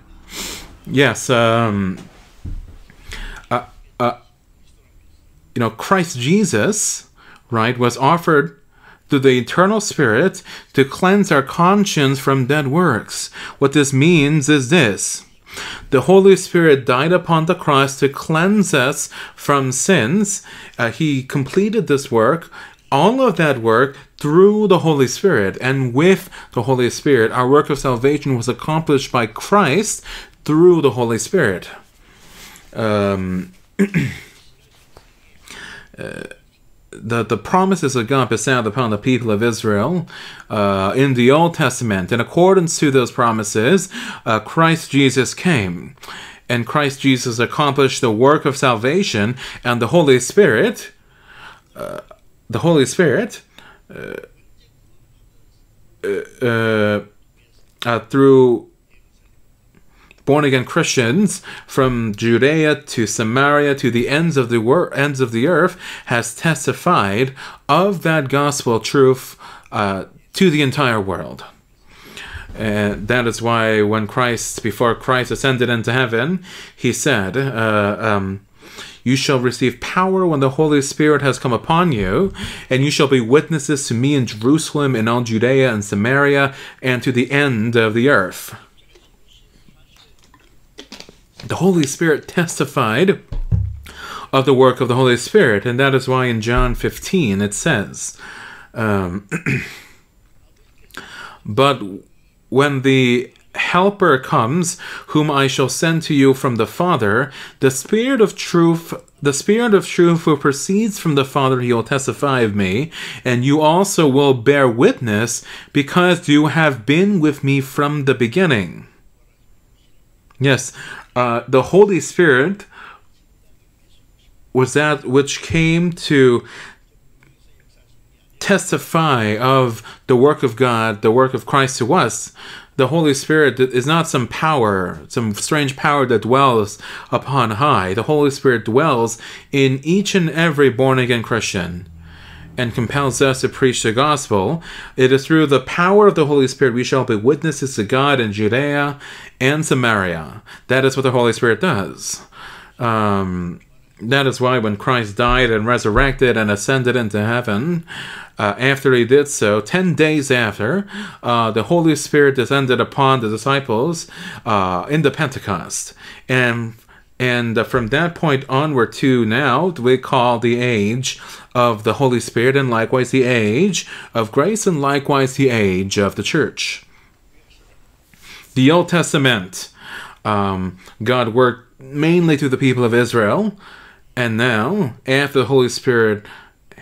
Yes, um, you know, Christ Jesus, right, was offered to the eternal spirit to cleanse our conscience from dead works. What this means is this. The Holy Spirit died upon the cross to cleanse us from sins. Uh, he completed this work, all of that work, through the Holy Spirit. And with the Holy Spirit, our work of salvation was accomplished by Christ through the Holy Spirit. Um, the, the promises of God bestowed upon the people of Israel uh, in the Old Testament. In accordance to those promises, uh, Christ Jesus came. And Christ Jesus accomplished the work of salvation, and the Holy Spirit, uh, the Holy Spirit, uh, uh, uh, through born again Christians from Judea to Samaria to the ends of the wor- ends of the earth has testified of that gospel truth uh, to the entire world. And that is why when Christ, before Christ ascended into heaven, he said, uh, um, you shall receive power when the Holy Spirit has come upon you, and you shall be witnesses to me in Jerusalem, in all Judea and Samaria, and to the end of the earth the Holy Spirit testified of the work of the Holy Spirit, and that is why in John 15 it says, um, But when the Helper comes, whom I shall send to you from the Father, the Spirit of truth, the Spirit of truth who proceeds from the Father, he will testify of me, and you also will bear witness, because you have been with me from the beginning. Yes, uh, the Holy Spirit was that which came to testify of the work of God, the work of Christ to us. The Holy Spirit is not some power, some strange power that dwells upon high. The Holy Spirit dwells in each and every born again Christian and compels us to preach the gospel. It is through the power of the Holy Spirit we shall be witnesses to God in Judea and Samaria. That is what the Holy Spirit does. Um, that is why when Christ died and resurrected and ascended into heaven, uh, after he did so, 10 days after, uh, the Holy Spirit descended upon the disciples uh, in the Pentecost. And and uh, from that point onward to now, we call the age of the Holy Spirit, and likewise the age of grace, and likewise the age of the church. The Old Testament, um, God worked mainly through the people of Israel, and now, after the Holy Spirit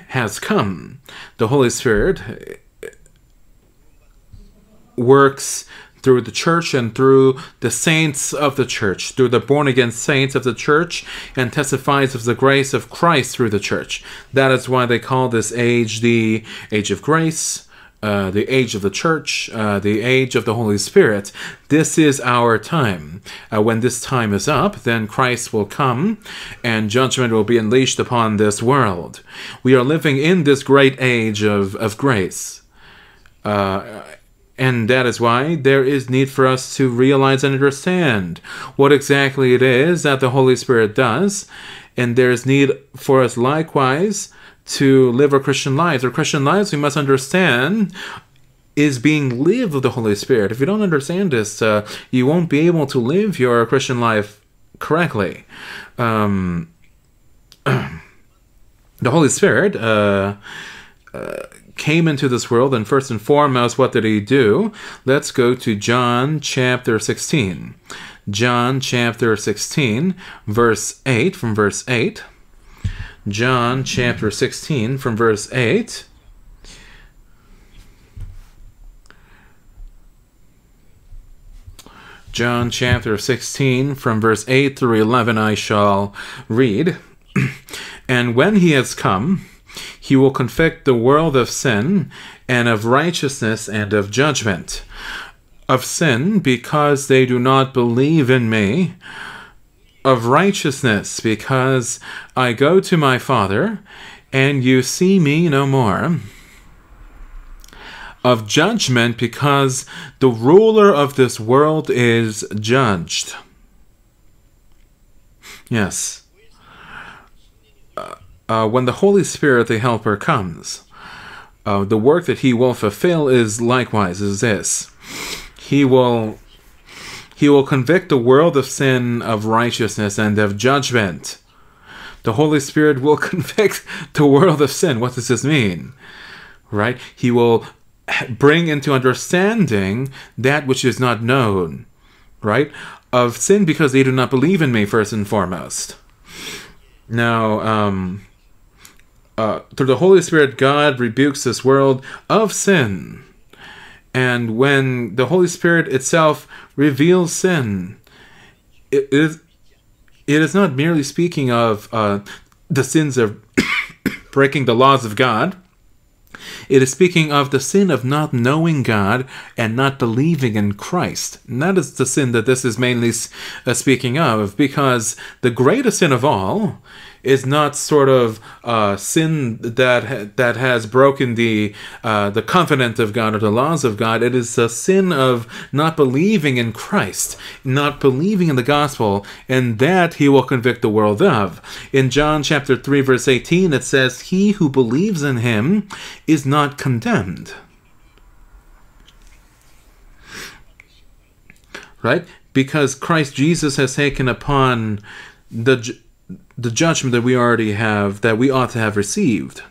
has come, the Holy Spirit works through the church and through the saints of the church, through the born again saints of the church, and testifies of the grace of Christ through the church. That is why they call this age the age of grace. Uh, the age of the church, uh, the age of the Holy Spirit. This is our time. Uh, when this time is up, then Christ will come and judgment will be unleashed upon this world. We are living in this great age of, of grace. And that is why there is need for us to realize and understand what exactly it is that the Holy Spirit does. And there is need for us likewise to live our Christian lives. Our Christian lives, we must understand, is being lived with the Holy Spirit. If you don't understand this, uh, you won't be able to live your Christian life correctly. Um, the Holy Spirit uh, uh, came into this world, and first and foremost, what did he do? Let's go to John chapter 16. John chapter 16, verse 8, from verse 8. John chapter 16, from verse 8. John chapter 16, from verse 8 through 11, I shall read. and when he has come, he will convict the world of sin and of righteousness and of judgment. Of sin, because they do not believe in me. Of righteousness, because I go to my Father, and you see me no more of judgment because the ruler of this world is judged. Yes. Uh, when the Holy Spirit, the Helper, comes, uh, the work that he will fulfill is likewise is this: he will he will convict the world of sin, of righteousness, and of judgment. The Holy Spirit will convict the world of sin. What does this mean? Right? He will bring into understanding that which is not known, right? Of sin because they do not believe in me, first and foremost. Now, um, uh, through the Holy Spirit, God rebukes this world of sin. And when the Holy Spirit itself reveals sin, it is, it is not merely speaking of uh, the sins of breaking the laws of God it is speaking of the sin of not knowing God and not believing in Christ. And that is the sin that this is mainly uh, speaking of, because the greatest sin of all is not sort of uh, sin that that has broken the uh, the covenant of God or the laws of God. It is a sin of not believing in Christ, not believing in the gospel, and that He will convict the world of. In John chapter three verse eighteen, it says, "He who believes in Him is not condemned." Right? Because Christ Jesus has taken upon the the judgment that we already have, that we ought to have received.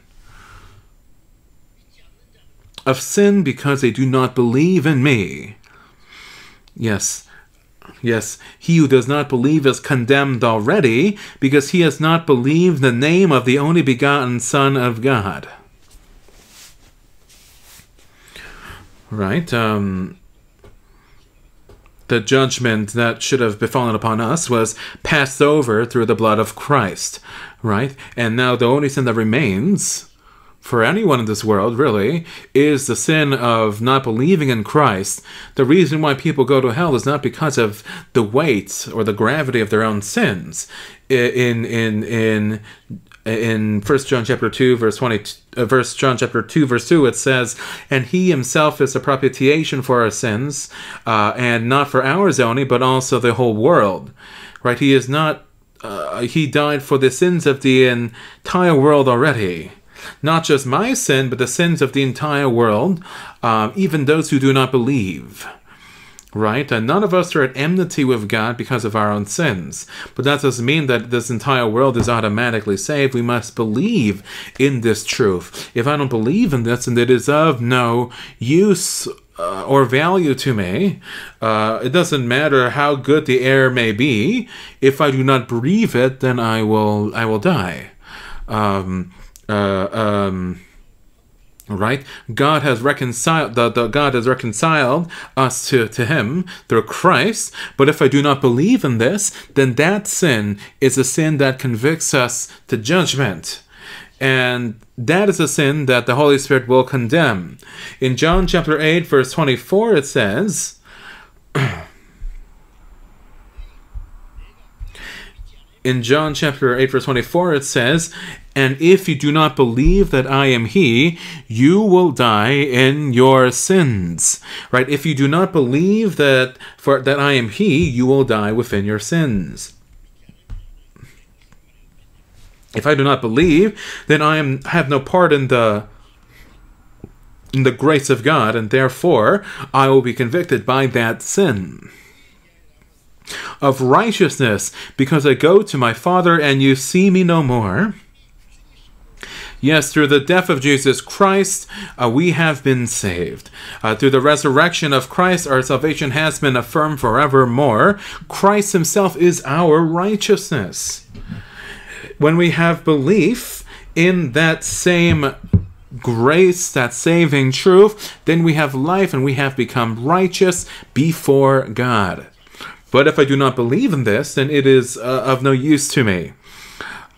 Of sin because they do not believe in me. Yes, yes, he who does not believe is condemned already because he has not believed the name of the only begotten Son of God. Right? Um, the judgment that should have befallen upon us was passed over through the blood of Christ, right? And now the only sin that remains for anyone in this world, really, is the sin of not believing in Christ. The reason why people go to hell is not because of the weight or the gravity of their own sins. In in in in First John chapter two verse twenty, uh, verse John chapter two verse two, it says, "And He Himself is a propitiation for our sins, uh, and not for ours only, but also the whole world." Right? He is not. Uh, he died for the sins of the entire world already. Not just my sin, but the sins of the entire world, um, even those who do not believe right? And none of us are at enmity with God because of our own sins. But that doesn't mean that this entire world is automatically saved. We must believe in this truth. If I don't believe in this, and it is of no use uh, or value to me. Uh, it doesn't matter how good the air may be. If I do not breathe it, then I will I will die. Um, uh, um, right? God has reconciled the, the god has reconciled us to, to him through christ. But if i do not believe in this then that sin is a sin that convicts us to judgment. And that is a sin that the holy spirit will condemn. In john chapter 8 verse 24 it says in John chapter 8, verse 24, it says, And if you do not believe that I am He, you will die in your sins. Right? If you do not believe that for that I am He, you will die within your sins. If I do not believe, then I am have no part in the in the grace of God, and therefore I will be convicted by that sin of righteousness, because I go to my Father and you see me no more. Yes, through the death of Jesus Christ, uh, we have been saved. Uh, through the resurrection of Christ, our salvation has been affirmed forevermore. Christ Himself is our righteousness. When we have belief in that same grace, that saving truth, then we have life and we have become righteous before God. But if I do not believe in this, then it is uh, of no use to me.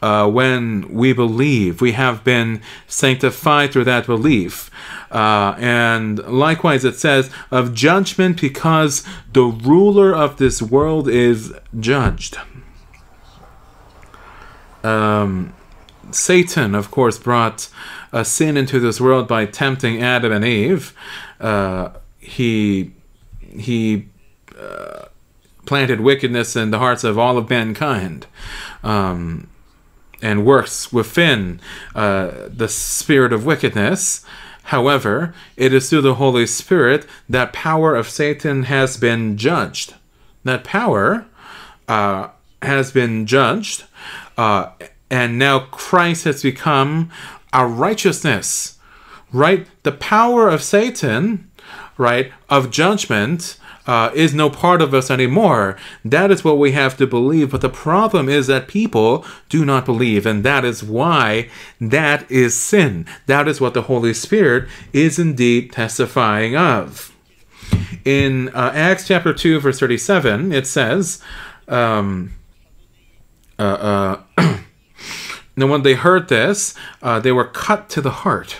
Uh, when we believe, we have been sanctified through that belief. Uh, and likewise, it says, of judgment because the ruler of this world is judged. Um, Satan, of course, brought a sin into this world by tempting Adam and Eve. Uh, he he uh, planted wickedness in the hearts of all of mankind. Um, and works within uh, the spirit of wickedness. However, it is through the Holy Spirit that power of Satan has been judged. That power uh, has been judged, uh, and now Christ has become our righteousness. Right? The power of Satan, right, of judgment uh, is no part of us anymore. That is what we have to believe. But the problem is that people do not believe, and that is why that is sin. That is what the Holy Spirit is indeed testifying of. In uh, Acts chapter 2, verse 37, it says, um, uh, uh Now, when they heard this, uh, they were cut to the heart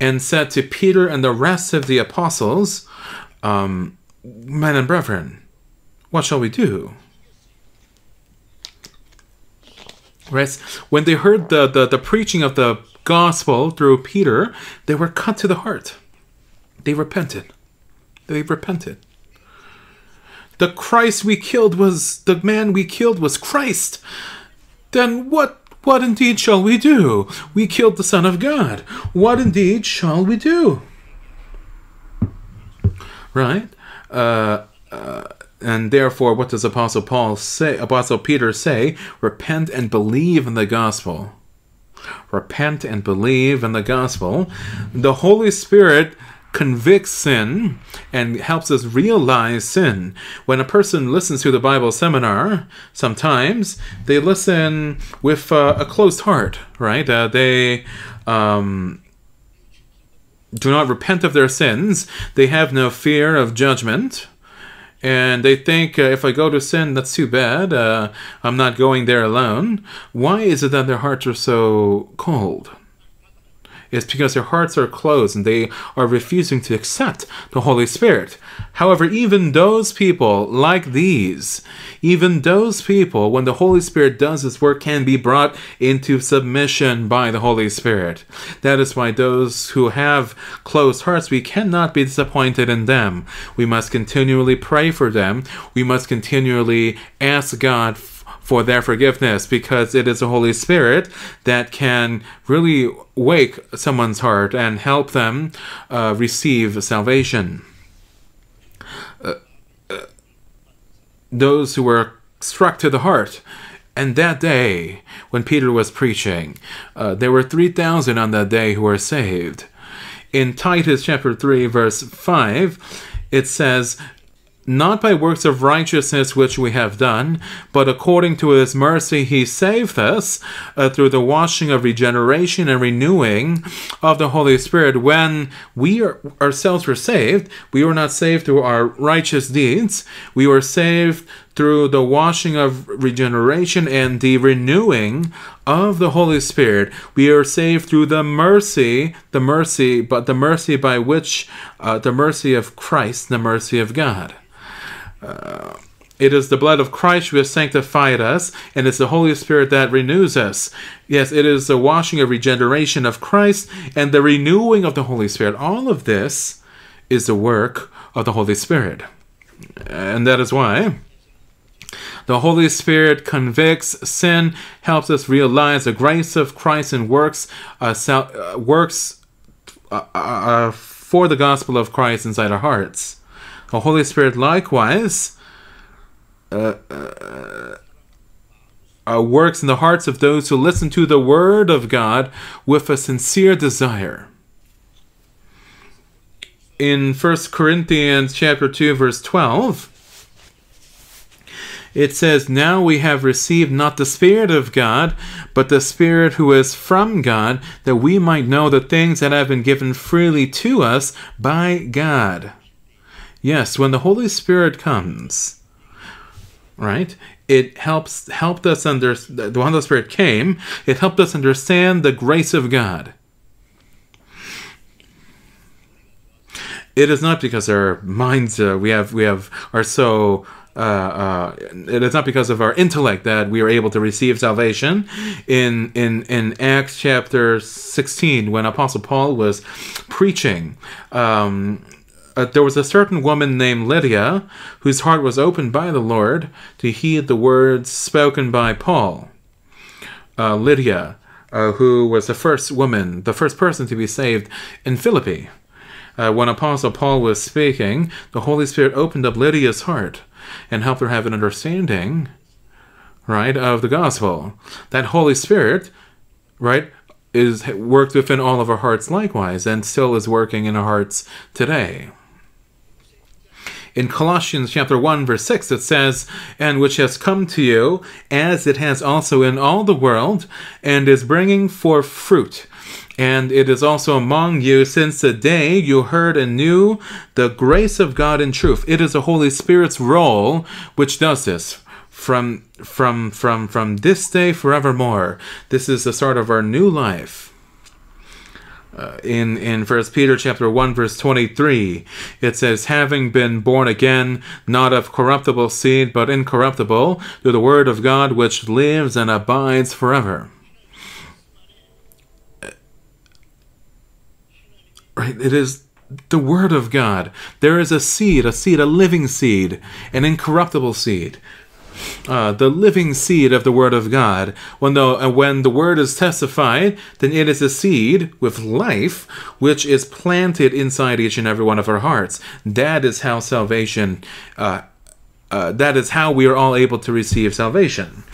and said to Peter and the rest of the apostles, um, Men and brethren, what shall we do? Right? When they heard the, the, the preaching of the gospel through Peter, they were cut to the heart. They repented. They repented. The Christ we killed was, the man we killed was Christ. Then what what indeed shall we do? We killed the Son of God. What indeed shall we do? Right? Uh, uh, and therefore, what does Apostle Paul say? Apostle Peter say? Repent and believe in the gospel. Repent and believe in the gospel. The Holy Spirit convicts sin and helps us realize sin. When a person listens to the Bible seminar, sometimes they listen with uh, a closed heart, right? Uh, they um, do not repent of their sins. They have no fear of judgment. And they think uh, if I go to sin, that's too bad. Uh, I'm not going there alone. Why is it that their hearts are so cold? It's because their hearts are closed and they are refusing to accept the Holy Spirit. However, even those people, like these, even those people, when the Holy Spirit does His work, can be brought into submission by the Holy Spirit. That is why those who have closed hearts, we cannot be disappointed in them. We must continually pray for them. We must continually ask God for their forgiveness because it is the Holy Spirit that can really wake someone's heart and help them uh, receive salvation. Uh, uh, those who were struck to the heart. And that day, when Peter was preaching, uh, there were 3,000 on that day who were saved. In Titus chapter 3, verse 5, it says, not by works of righteousness which we have done, but according to his mercy he saved us uh, through the washing of regeneration and renewing of the Holy Spirit. When we are, ourselves were saved, we were not saved through our righteous deeds, we were saved through the washing of regeneration and the renewing of the Holy Spirit. We are saved through the mercy, the mercy, but the mercy by which, uh, the mercy of Christ, the mercy of God. Uh, it is the blood of Christ who has sanctified us, and it's the Holy Spirit that renews us. Yes, it is the washing of regeneration of Christ and the renewing of the Holy Spirit. All of this is the work of the Holy Spirit. And that is why the Holy Spirit convicts sin, helps us realize the grace of Christ, and works uh, uh, works uh, uh, uh, for the gospel of Christ inside our hearts. The Holy Spirit likewise uh, uh, uh, works in the hearts of those who listen to the word of God with a sincere desire. In 1 Corinthians chapter 2 verse 12, it says, Now we have received not the Spirit of God, but the Spirit who is from God, that we might know the things that have been given freely to us by God. Yes, when the Holy Spirit comes, right? It helps helped us under the the Spirit came. It helped us understand the grace of God. It is not because our minds uh, we have we have are so uh, uh, it is not because of our intellect that we are able to receive salvation. In in in Acts chapter sixteen, when Apostle Paul was preaching, um, uh, there was a certain woman named Lydia whose heart was opened by the Lord to heed the words spoken by Paul. Uh, Lydia, uh, who was the first woman, the first person to be saved in Philippi. Uh, when Apostle Paul was speaking, the Holy Spirit opened up Lydia's heart and helped her have an understanding, right, of the gospel. That Holy Spirit, right, is worked within all of our hearts likewise and still is working in our hearts today. In Colossians chapter 1 verse 6 it says, "And which has come to you as it has also in all the world and is bringing forth fruit." And it is also among you since the day you heard and knew the grace of God in truth. It is the Holy Spirit's role which does this from from from from this day forevermore. This is the start of our new life. Uh, in in First Peter chapter one verse twenty three, it says, "Having been born again, not of corruptible seed, but incorruptible, through the word of God, which lives and abides forever." right? It is the Word of God. There is a seed, a seed, a living seed, an incorruptible seed. Uh, the living seed of the Word of God. When the, when the Word is testified, then it is a seed with life which is planted inside each and every one of our hearts. That is how salvation, uh, uh that is how we are all able to receive salvation.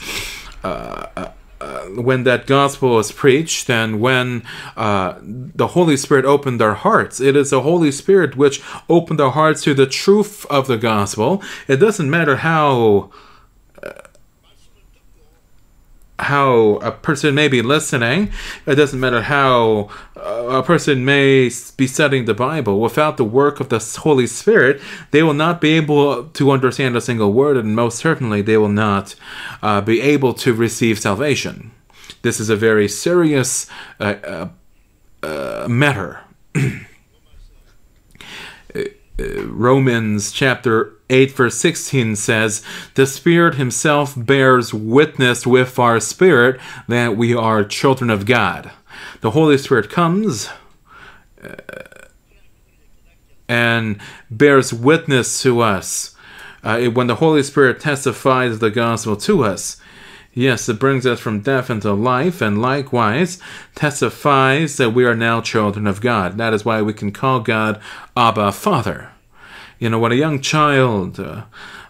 Uh, uh, uh, when that gospel was preached and when uh, the Holy Spirit opened our hearts. It is the Holy Spirit which opened our hearts to the truth of the gospel. It doesn't matter how how a person may be listening. It doesn't matter how uh, a person may be studying the Bible. Without the work of the Holy Spirit, they will not be able to understand a single word, and most certainly they will not uh, be able to receive salvation. This is a very serious uh, uh, uh matter. Romans chapter 8, verse 16 says, The Spirit Himself bears witness with our spirit that we are children of God. The Holy Spirit comes uh, and bears witness to us. Uh, when the Holy Spirit testifies the gospel to us, Yes, it brings us from death into life, and likewise testifies that we are now children of God. That is why we can call God Abba Father. You know, when a young child, uh,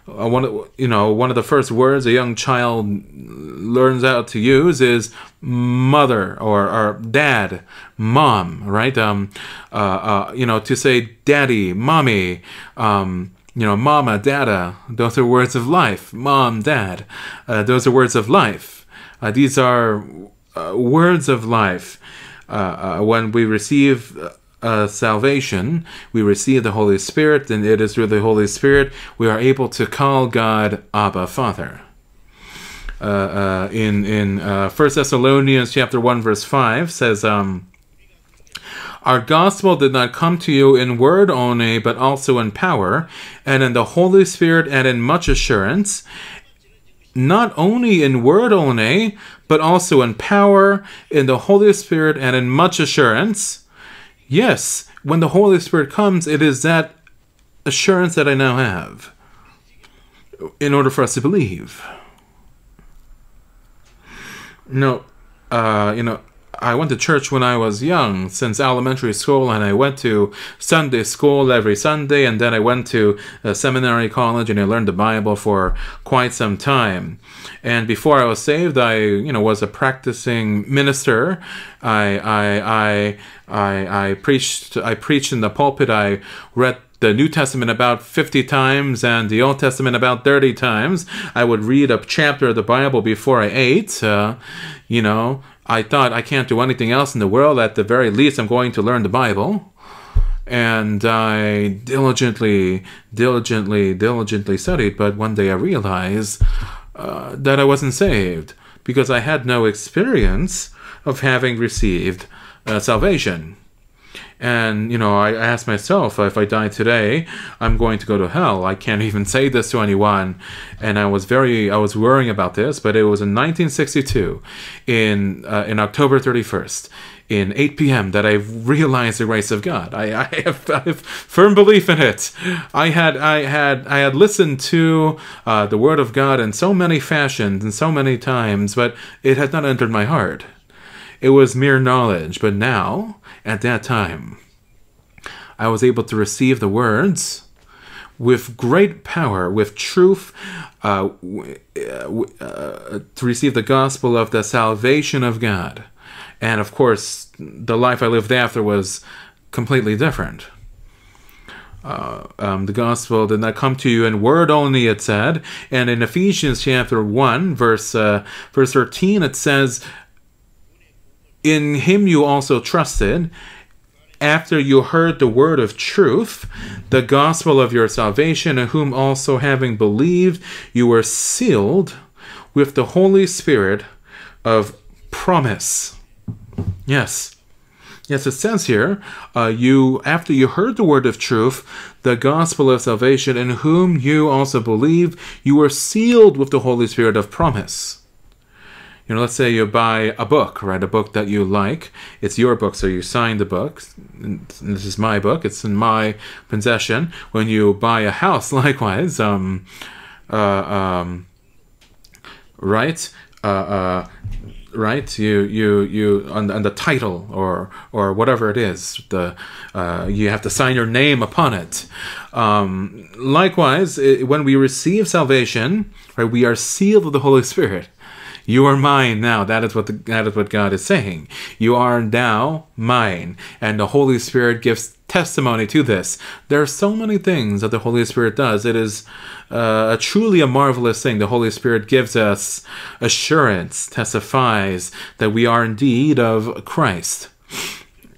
uh, one you know, one of the first words a young child learns out to use is mother or, or dad, mom, right? Um, uh, uh, you know, to say daddy, mommy, um, you know, mama, dada, those are words of life. Mom, dad, uh, those are words of life. Uh, these are uh, words of life. Uh, uh, when we receive uh, salvation, we receive the Holy Spirit, and it is through the Holy Spirit we are able to call God Abba, Father. Uh, uh, in in uh, First Thessalonians chapter one verse five says, um, "Our gospel did not come to you in word only, but also in power, and in the Holy Spirit, and in much assurance." Not only in word only, but also in power, in the Holy Spirit, and in much assurance Yes, when the Holy Spirit comes, it is that assurance that I now have in order for us to believe. No, uh, you know, I went to church when I was young, since elementary school, and I went to Sunday school every Sunday, and then I went to seminary college and I learned the Bible for quite some time. And before I was saved, I, you know, was a practicing minister. I, I, I, I, I preached. I preached in the pulpit. I read the New Testament about 50 times and the Old Testament about 30 times. I would read a chapter of the Bible before I ate. Uh, you know, I thought I can't do anything else in the world. At the very least, I'm going to learn the Bible. And I diligently, diligently, diligently studied. But one day I realized uh, that I wasn't saved because I had no experience of having received uh, salvation. And, you know, I asked myself, if I die today, I'm going to go to hell. I can't even say this to anyone. And I was very, I was worrying about this, but it was in 1962, in, uh, in October 31st, in 8 p.m. that I realized the grace of God. I, I, have, I have firm belief in it. I had, I had, I had listened to uh, the Word of God in so many fashions and so many times, but it had not entered my heart. It was mere knowledge, but now, at that time, I was able to receive the words with great power, with truth, uh, uh, uh, to receive the gospel of the salvation of God. And of course, the life I lived after was completely different. Uh, um, the gospel did not come to you in word only, it said. And in Ephesians chapter 1, verse, uh, verse 13, it says, in him you also trusted, after you heard the word of truth, the gospel of your salvation, in whom also having believed, you were sealed with the Holy Spirit of promise. Yes. Yes, it says here, uh, you after you heard the word of truth, the gospel of salvation, in whom you also believe, you were sealed with the Holy Spirit of promise you know, let's say you buy a book, right? A book that you like. It's your book, so you sign the book. This is my book. It's in my possession. When you buy a house, likewise, um, uh, um, right? Uh, uh, right you you you on, on the title or or whatever it is the uh, you have to sign your name upon it um, likewise it, when we receive salvation right we are sealed with the holy spirit you are mine now. That is what the, that is what God is saying. You are now mine, and the Holy Spirit gives testimony to this. There are so many things that the Holy Spirit does. It is uh, truly a marvelous thing. The Holy Spirit gives us assurance, testifies that we are indeed of Christ.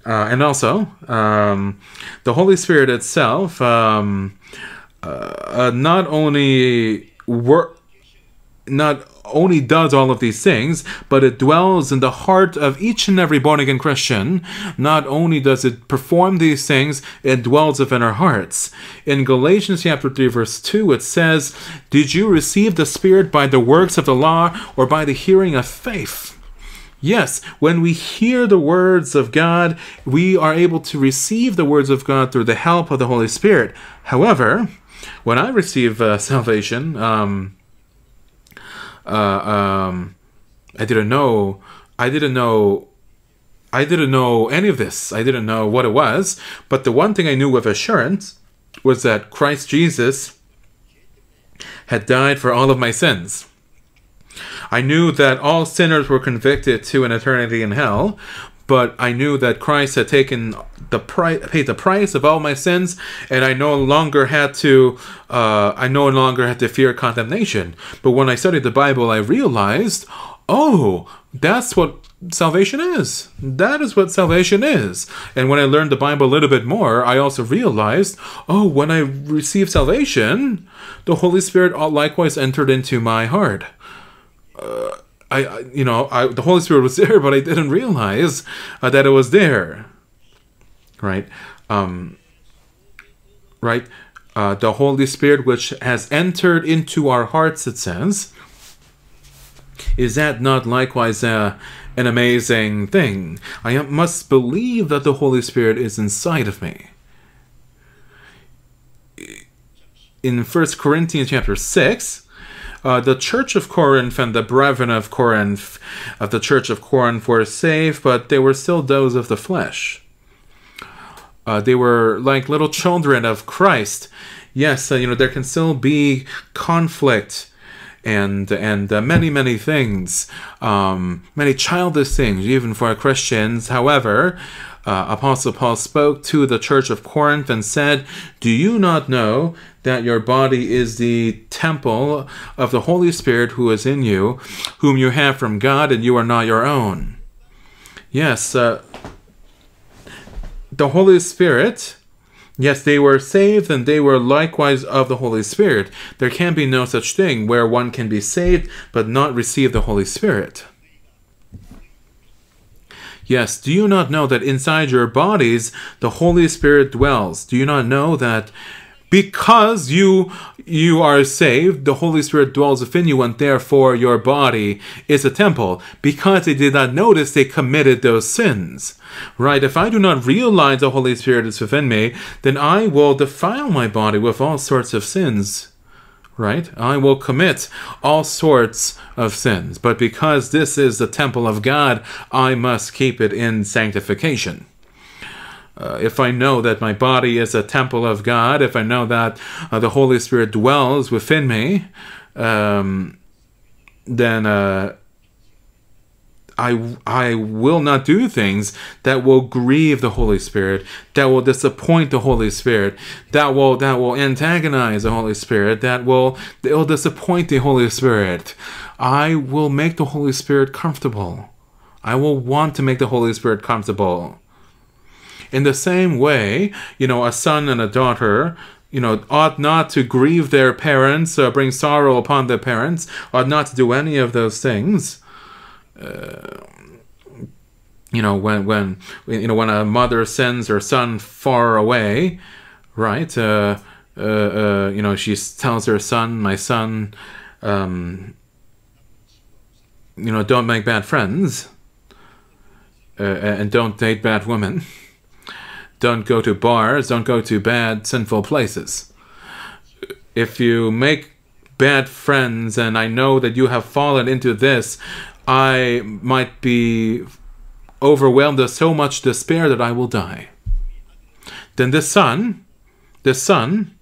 Uh, and also, um, the Holy Spirit itself um, uh, not only work, not only does all of these things, but it dwells in the heart of each and every born again Christian. Not only does it perform these things, it dwells within our hearts. In Galatians chapter 3, verse 2, it says, Did you receive the Spirit by the works of the law or by the hearing of faith? Yes, when we hear the words of God, we are able to receive the words of God through the help of the Holy Spirit. However, when I receive uh, salvation, um, um, I didn't know. I didn't know. I didn't know any of this. I didn't know what it was. But the one thing I knew with assurance was that Christ Jesus had died for all of my sins. I knew that all sinners were convicted to an eternity in hell, but I knew that Christ had taken the price, paid the price of all my sins, and I no longer had to, uh, I no longer had to fear condemnation. But when I studied the Bible, I realized, oh, that's what salvation is. That is what salvation is. And when I learned the Bible a little bit more, I also realized, oh, when I received salvation, the Holy Spirit likewise entered into my heart. Uh, I, I, you know, I, the Holy Spirit was there, but I didn't realize uh, that it was there. Right? Um, right? Uh, the Holy Spirit, which has entered into our hearts, it says, is that not likewise uh, an amazing thing? I must believe that the Holy Spirit is inside of me. In First Corinthians chapter 6, uh, the church of Corinth and the brethren of Corinth, of the church of Corinth, were saved, but they were still those of the flesh. Uh, they were like little children of Christ. Yes, uh, you know there can still be conflict and and uh, many many things, um, many childish things, even for Christians. However, uh, Apostle Paul spoke to the church of Corinth and said, "Do you not know that your body is the temple of the Holy Spirit who is in you, whom you have from God, and you are not your own?" Yes, uh, the Holy Spirit Yes, they were saved and they were likewise of the Holy Spirit. There can be no such thing where one can be saved but not receive the Holy Spirit. Yes, do you not know that inside your bodies the Holy Spirit dwells? Do you not know that because you you are saved the holy spirit dwells within you and therefore your body is a temple. Because they did not notice they committed those sins. Right? If i do not realize the holy spirit is within me then i will defile my body with all sorts of sins. Right? I will commit all sorts of sins. But because this is the temple of god i must keep it in sanctification uh, if I know that my body is a temple of God, if I know that uh, the Holy Spirit dwells within me, um, then uh, I I will not do things that will grieve the Holy Spirit, that will disappoint the Holy Spirit, that will that will antagonize the Holy Spirit, that will that will disappoint the Holy Spirit. I will make the Holy Spirit comfortable. I will want to make the Holy Spirit comfortable. In the same way, you know, a son and a daughter, you know, ought not to grieve their parents or bring sorrow upon their parents, ought not to do any of those things. Uh, you know, when when you know when a mother sends her son far away, right? Uh, uh, uh, you know, she tells her son, "My son, um, you know, don't make bad friends, uh, and don't date bad women." Don't go to bars, don't go to bad, sinful places. If you make bad friends and I know that you have fallen into this, I might be overwhelmed with so much despair that I will die. Then the son, the son,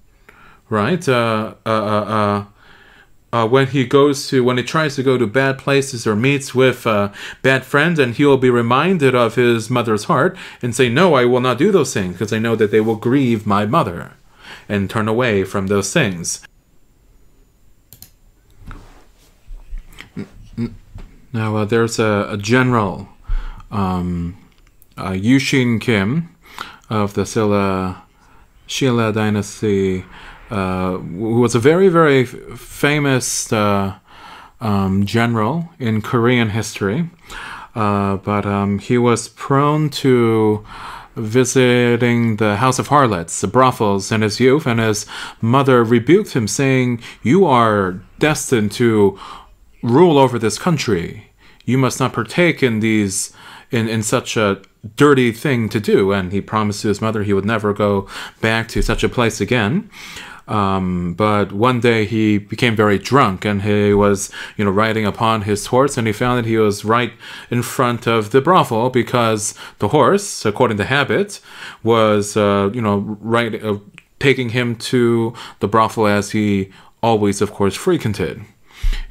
right, uh, uh, uh, uh when he goes to when he tries to go to bad places or meets with uh, bad friends and he will be reminded of his mother's heart and say no i will not do those things because i know that they will grieve my mother and turn away from those things. Now uh, there's a, a general um, uh, Yushin Kim of the Silla Shilla dynasty who was a very, very famous uh, um, general in Korean history. Uh, but um, he was prone to visiting the House of Harlots, the brothels, in his youth, and his mother rebuked him, saying, You are destined to rule over this country. You must not partake in these in, in such a dirty thing to do. And he promised to his mother he would never go back to such a place again. Um, but one day he became very drunk and he was, you know, riding upon his horse and he found that he was right in front of the brothel because the horse, according to habit, was, uh, you know, right, uh, taking him to the brothel as he always, of course, frequented.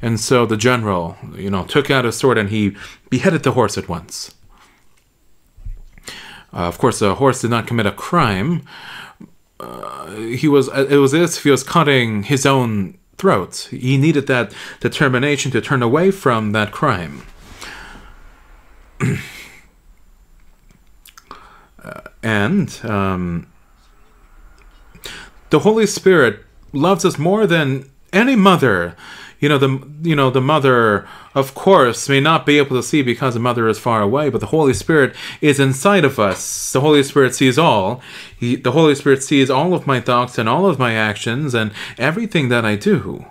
And so the general, you know, took out his sword and he beheaded the horse at once. Uh, of course, the horse did not commit a crime, uh, he was it was as if he was cutting his own throat. He needed that determination to turn away from that crime. uh, and um, the Holy Spirit loves us more than any mother you know the you know the mother of course may not be able to see because the mother is far away but the holy spirit is inside of us. The holy spirit sees all. He, the holy spirit sees all of my thoughts and all of my actions and everything that i do.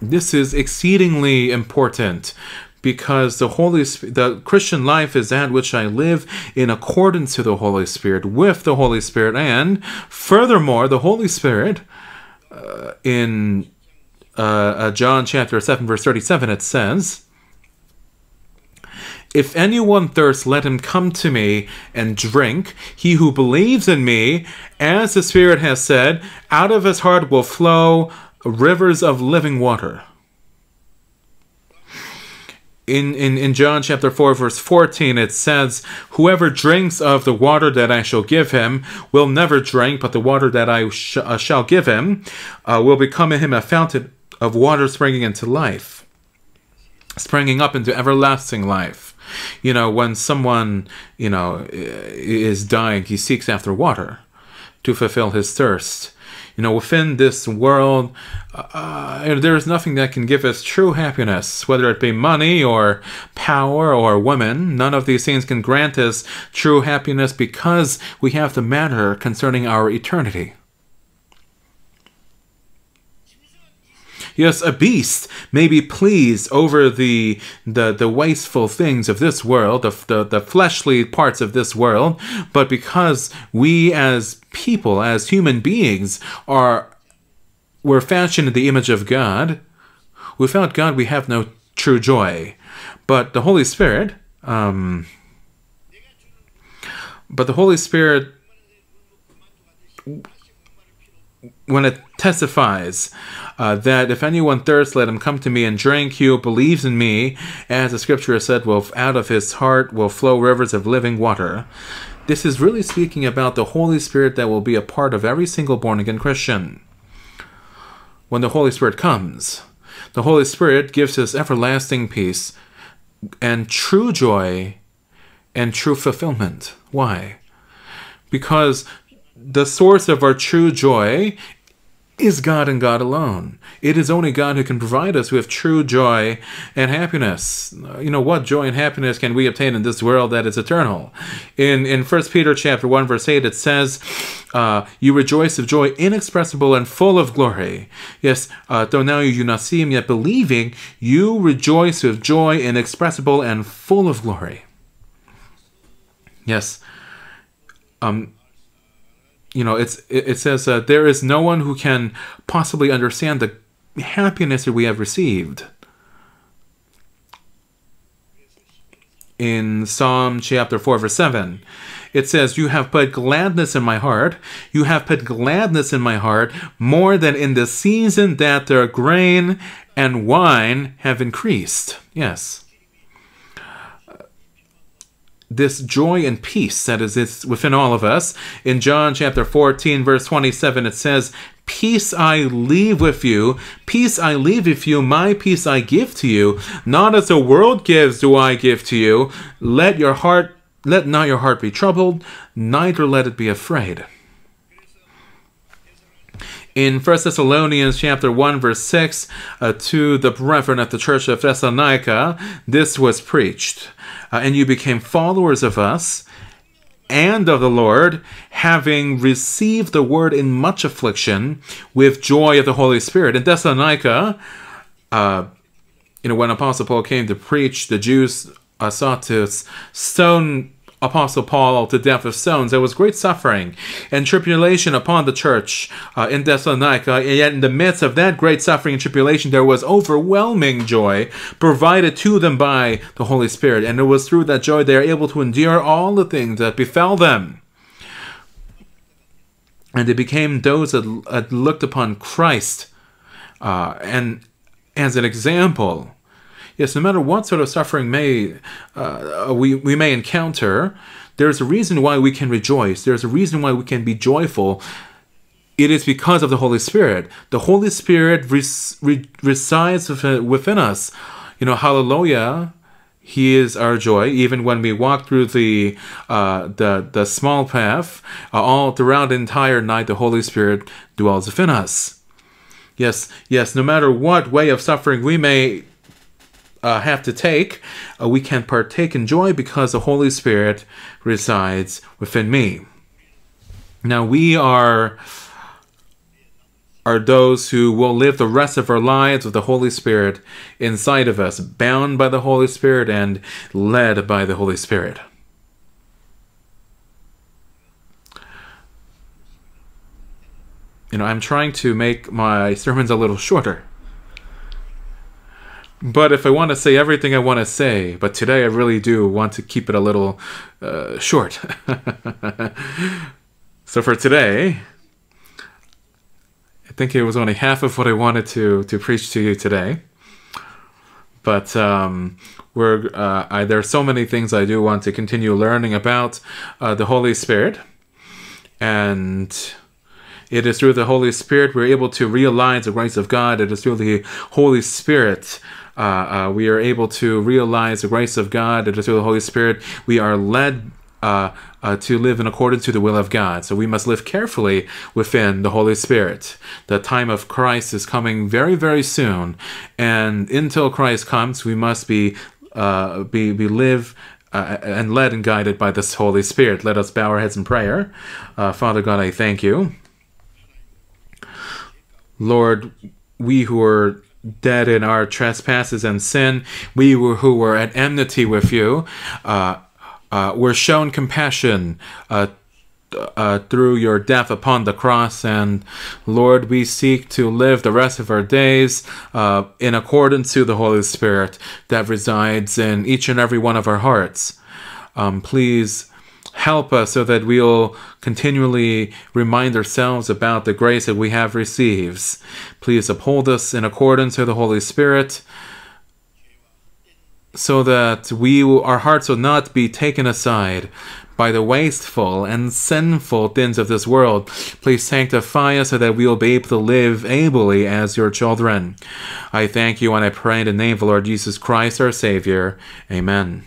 This is exceedingly important because the holy the christian life is that which i live in accordance to the holy spirit with the holy spirit and furthermore the holy spirit uh, in uh, uh, John chapter 7, verse 37, it says, If anyone thirsts, let him come to me and drink. He who believes in me, as the Spirit has said, out of his heart will flow rivers of living water in, in, in John chapter 4, verse 14, it says, Whoever drinks of the water that I shall give him will never drink, but the water that I sh uh, shall give him uh, will become in him a fountain of water springing into life, springing up into everlasting life. You know, when someone, you know, is dying, he seeks after water to fulfill his thirst. You know, within this world, uh, there is nothing that can give us true happiness, whether it be money or power or women. None of these things can grant us true happiness because we have the matter concerning our eternity. Yes, a beast may be pleased over the the, the wasteful things of this world, the, the, the fleshly parts of this world, but because we as people, as human beings, are we're fashioned in the image of God, without God we have no true joy. But the Holy Spirit, um, but the Holy Spirit when it testifies uh, that if anyone thirsts, let him come to me and drink. He who believes in me, as the scripture has said, will out of his heart will flow rivers of living water. This is really speaking about the Holy Spirit that will be a part of every single born again Christian. When the Holy Spirit comes, the Holy Spirit gives us everlasting peace and true joy and true fulfillment. Why? Because the source of our true joy is God and God alone. It is only God who can provide us with true joy and happiness. You know, what joy and happiness can we obtain in this world that is eternal? In in 1 Peter chapter 1 verse 8 it says, uh, you rejoice of joy inexpressible and full of glory. Yes, uh, though now you do not see him yet believing, you rejoice with joy inexpressible and full of glory. Yes. Um, you know, it's it, says uh, there is no one who can possibly understand the happiness that we have received. In Psalm chapter 4, verse 7, it says, You have put gladness in my heart. You have put gladness in my heart more than in the season that their grain and wine have increased. Yes this joy and peace that is within all of us. In John chapter 14, verse 27, it says, Peace I leave with you, peace I leave with you, my peace I give to you. Not as the world gives do I give to you. Let your heart let not your heart be troubled, neither let it be afraid. In 1 Thessalonians chapter 1 verse 6 uh, to the brethren at the church of Thessalonica, this was preached uh, and you became followers of us and of the Lord, having received the word in much affliction with joy of the Holy Spirit. In Thessalonica, uh, you know, when Apostle Paul came to preach, the Jews uh, sought to stone Apostle Paul to death of stones. There was great suffering and tribulation upon the church uh, in Thessalonica, and yet in the midst of that great suffering and tribulation, there was overwhelming joy provided to them by the Holy Spirit, and it was through that joy they are able to endure all the things that befell them. And they became those that, looked upon Christ uh, and as an example Yes, no matter what sort of suffering may uh, we, we may encounter, there's a reason why we can rejoice. There's a reason why we can be joyful. It is because of the Holy Spirit. The Holy Spirit res, re, resides within, within us. You know, hallelujah. He is our joy, even when we walk through the uh, the the small path. Uh, all throughout the entire night, the Holy Spirit dwells within us. Yes, yes. No matter what way of suffering we may uh, have to take, uh, we can partake in joy because the Holy Spirit resides within me. Now we are are those who will live the rest of our lives with the Holy Spirit inside of us, bound by the Holy Spirit and led by the Holy Spirit. You know, I'm trying to make my sermons a little shorter but if I want to say everything I want to say, but today I really do want to keep it a little uh, short. so for today, I think it was only half of what I wanted to to preach to you today. But um, we're uh, I, there are so many things I do want to continue learning about uh, the Holy Spirit, and it is through the Holy Spirit we're able to realize the grace of God. It is through the Holy Spirit uh, uh, we are able to realize the grace of God. Is through the Holy Spirit we are led uh, uh, to live in accordance to the will of God. So we must live carefully within the Holy Spirit. The time of Christ is coming very, very soon, and until Christ comes, we must be uh, be be live. Uh, and led and guided by this Holy Spirit. Let us bow our heads in prayer. Uh, Father God, I thank you. Lord, we who are dead in our trespasses and sin, we who were at enmity with you, uh, uh, were shown compassion uh, uh, through your death upon the cross. And Lord, we seek to live the rest of our days uh, in accordance to the Holy Spirit that resides in each and every one of our hearts. Um, please help us so that we'll continually remind ourselves about the grace that we have received. Please uphold us in accordance with the Holy Spirit so that we our hearts will not be taken aside by the wasteful and sinful things of this world. Please sanctify us so that we will be able to live ably as your children. I thank you and I pray in the name of the Lord Jesus Christ, our Savior. Amen.